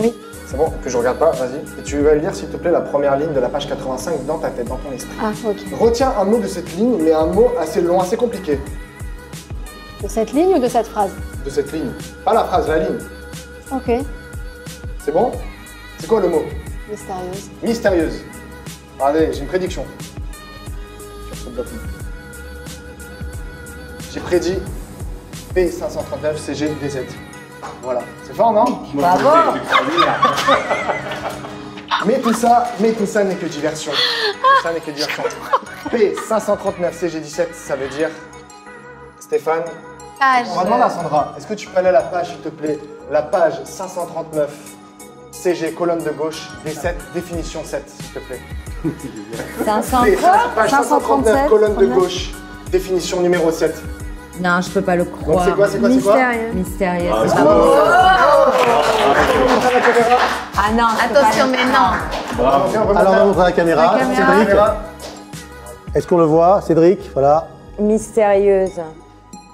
Oui. C'est bon, que je regarde pas, vas-y. Et tu vas lire s'il te plaît la première ligne de la page 85 dans ta tête, dans ton esprit. Ah, ok. Retiens un mot de cette ligne, mais un mot assez long, assez compliqué De cette ligne ou de cette phrase de cette ligne. Pas la phrase, la ligne. Ok. C'est bon? C'est quoi le mot? Mystérieuse. Mystérieuse. Regardez, j'ai une prédiction. J'ai prédit P539 CG D7. Voilà. C'est fort, non? Bravo [laughs] Mais tout ça, mais tout ça n'est que diversion. Tout ça n'est que diversion. P539 CG17, ça veut dire Stéphane. Page. On va demander à Sandra, est-ce que tu peux aller à la page, s'il te plaît? La page 539 CG, colonne de gauche, D7, définition 7, s'il te plaît. 500 P, quoi Page 539, colonne de gauche, définition numéro 7. Non, je peux pas le Donc croire. c'est quoi, c'est quoi, c'est quoi? Mystérieux. Mystérieux. Ah, bon. Ah non, Attention, mais non. Alors, on Alors, va montrer la caméra. La caméra. Cédric, caméra. est-ce qu'on le voit? Cédric, voilà. Mystérieuse.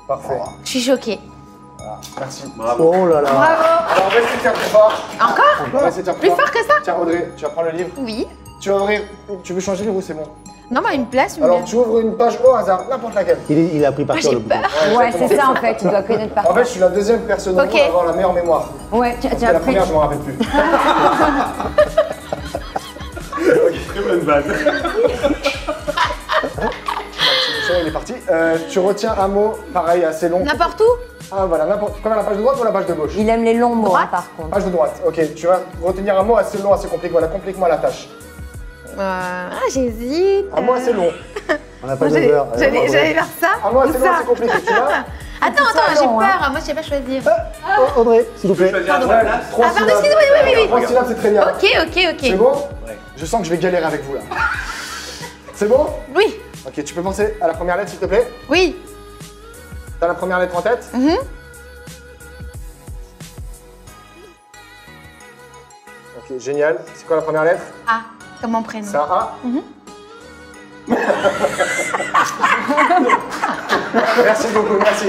Parfait. Je suis choquée. Merci. Oh là là. Bravo. Alors, on va essayer de faire plus fort. Encore On va essayer de faire Plus fort que ça Tiens, Audrey, tu vas prendre le livre. Oui. Tu vas ouvrir. Tu veux changer le livre ou c'est bon Non, mais une place, une Alors, tu ouvres une page au hasard, n'importe laquelle. Il, est- il a pris par Ah, cœur le bouquin. peur. Ouais, c'est ça en fait, tu dois connaître par En fait, je suis la deuxième personne Ok. monde à avoir la meilleure mémoire. Ouais, tu, tu as la pris. première, je m'en rappelle plus. [laughs] Très bonne vanne. [laughs] Attention, il est parti. Euh, tu retiens un mot, pareil, assez long. N'importe où Ah, voilà, n'importe. Tu préfères la page de droite ou la page de gauche? Il aime les longs mots, hein, Droite. par contre. Page de droite. Ok, tu vas retenir un mot assez long, assez compliqué. Voilà, complique-moi la tâche. Euh, Ah, j'hésite. Un mot assez long. [laughs] On n'a pas J'allais d'odeur. j'allais- faire ça Un mot assez long, assez compliqué. Tu l'as [laughs] Attends, attends, j'ai peur. hein. Moi, je sais pas choisir. Oh, Audrey, s'il vous plaît. Pardon. Trois Ah, pardon, excusez-moi, oui, oui, oui. Trois syllabes, c'est très bien. Ok, ok, ok. C'est bon? Je sens que je vais galérer avec vous là. [laughs] C'est bon? Oui. Ok, tu peux penser à la première lettre s'il te plaît Oui. T'as la première lettre en tête Mhm. Ok, génial. C'est quoi la première lettre Ah, comme mon prénom. C'est un A Mhm. [laughs] Merci beaucoup, merci.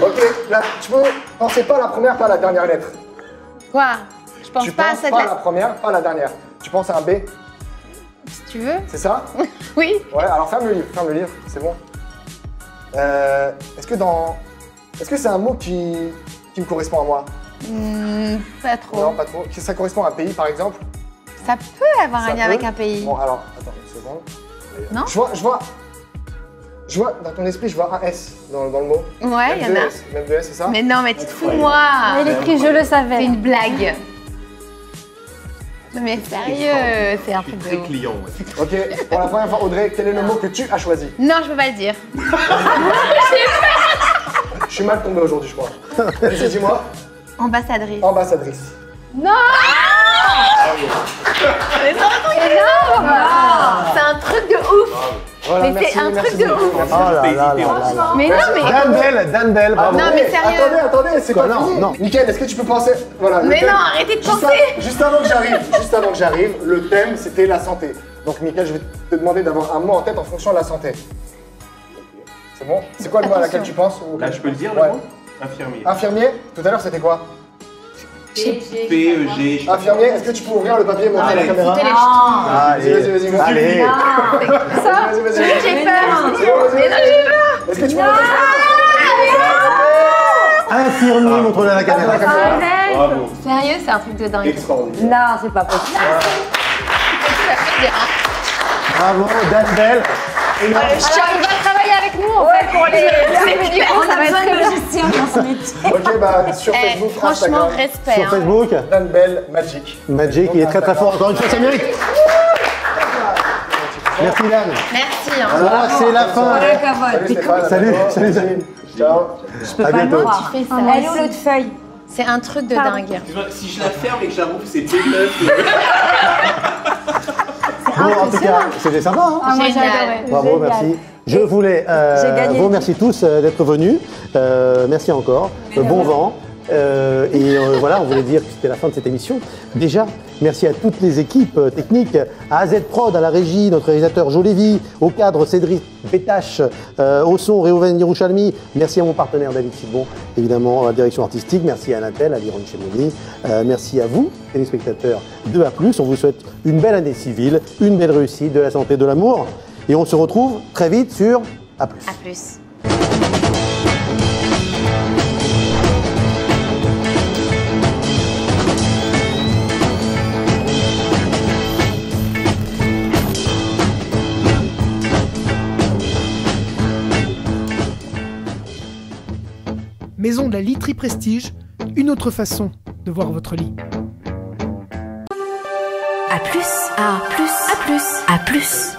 ok, là, tu peux penser pas à la première, pas à la dernière lettre. Quoi? Je pense tu pas à penses cette pas à lettre. la première, pas à la dernière. Tu penses à un B, Si tu veux. c'est ça [laughs] Oui. Ouais, alors ferme le livre, ferme le livre, c'est bon. Euh, Est-ce que dans. Est-ce que c'est un mot qui, qui me correspond à moi? Hmm, pas trop. Non, pas trop. Que Ça correspond à un pays par exemple? Ça peut avoir Ça un lien peut avec un pays. Bon, alors, attends une seconde. Non? Je vois, je vois. Je vois, dans ton esprit, je vois un S dans, dans le mot. Ouais, Même il y deux en a. S, Même deux S, c'est ça? Mais non, mais tu te fous de moi. Elle écrit je le savais. C'est une blague. Mais sérieux, c'est un truc de ouf. client. Ok, pour la première fois, Audrey, quel est le mot que tu as choisi Non, je peux pas le dire. Je suis mal tombé aujourd'hui, je crois. Vas-y, dis-moi. Ambassadrice. Ambassadrice. Non Mais c'est un truc énorme C'est un truc de ouf Voilà, Mais c'est un truc de ouf. Oh là là là. Mais non, mais... Dan Bell, Dan Bell, bravo. Non, mais sérieux. Attendez, attendez, c'est Quoi, non, non. Mickaël, est-ce que tu peux penser? Voilà. Mais non, arrêtez de Juste penser. Juste avant que j'arrive, juste avant que j'arrive, le thème c'était la santé. Donc Mickaël, je vais te demander d'avoir un mot en tête en fonction de la santé. C'est bon? C'est quoi le mot à laquelle tu penses Là, je peux le dire, le mot Infirmier. Infirmier? Tout à l'heure, c'était quoi? P-E-G. Infirmier, est-ce que tu peux ouvrir le papier et montrer à la Allez, caméra les Vas-y, vas-y, vas-y. Allez. Ça, Vas-y, vas-y, vas-y. j'ai peur Mais non, j'ai Est-ce que tu peux Infirmier, montre-le à la caméra. Bravo. Sérieux, c'est un truc de dingue. Extraordinaire. Non, c'est pas possible. Bravo, Dan Bell. Travailler avec nous en fait pour les, les. On a besoin de logiciels dans ce métier. [laughs] Ok, bah sur Eh, Facebook, franchement, Instagram, respect. Sur hein. Facebook, Dan Bell Magic. Magic, il est très très fort. Encore une fois, ça mérite. Merci Dan. Merci. hein. Voilà, c'est la fin. Salut Stéphane. Salut, à salut, salut. Ciao. À bientôt. Tu fais ça. Elle est où l'autre feuille C'est un truc de dingue. Si je la ferme et que je la rouvre, c'est B9. [laughs] Bon, en tout cas, c'était sympa. Hein Ah, moi j'ai Génial. adoré. Bravo, Génial. merci. Je voulais euh, vous remercier tous euh, d'être venus. Euh, merci encore. Bon vent. Euh, et euh, voilà, on voulait dire que c'était la fin de cette émission. Déjà, merci à toutes les équipes euh, techniques, à AZ Prod, à la régie, notre réalisateur Jo Lévy, au cadre Cédric Bétache, au son Réouven Yerouchalmi. Merci à mon partenaire David Silbon, évidemment à la direction artistique. Merci à Anatel, à Liron Chemouni. Euh, merci à vous, téléspectateurs de A+. On vous souhaite une belle année civile, une belle réussite, de la santé, de l'amour. Et on se retrouve très vite sur A+. À plus. Maison de la literie Prestige, une autre façon de voir votre lit. A plus, A plus, A plus, A plus.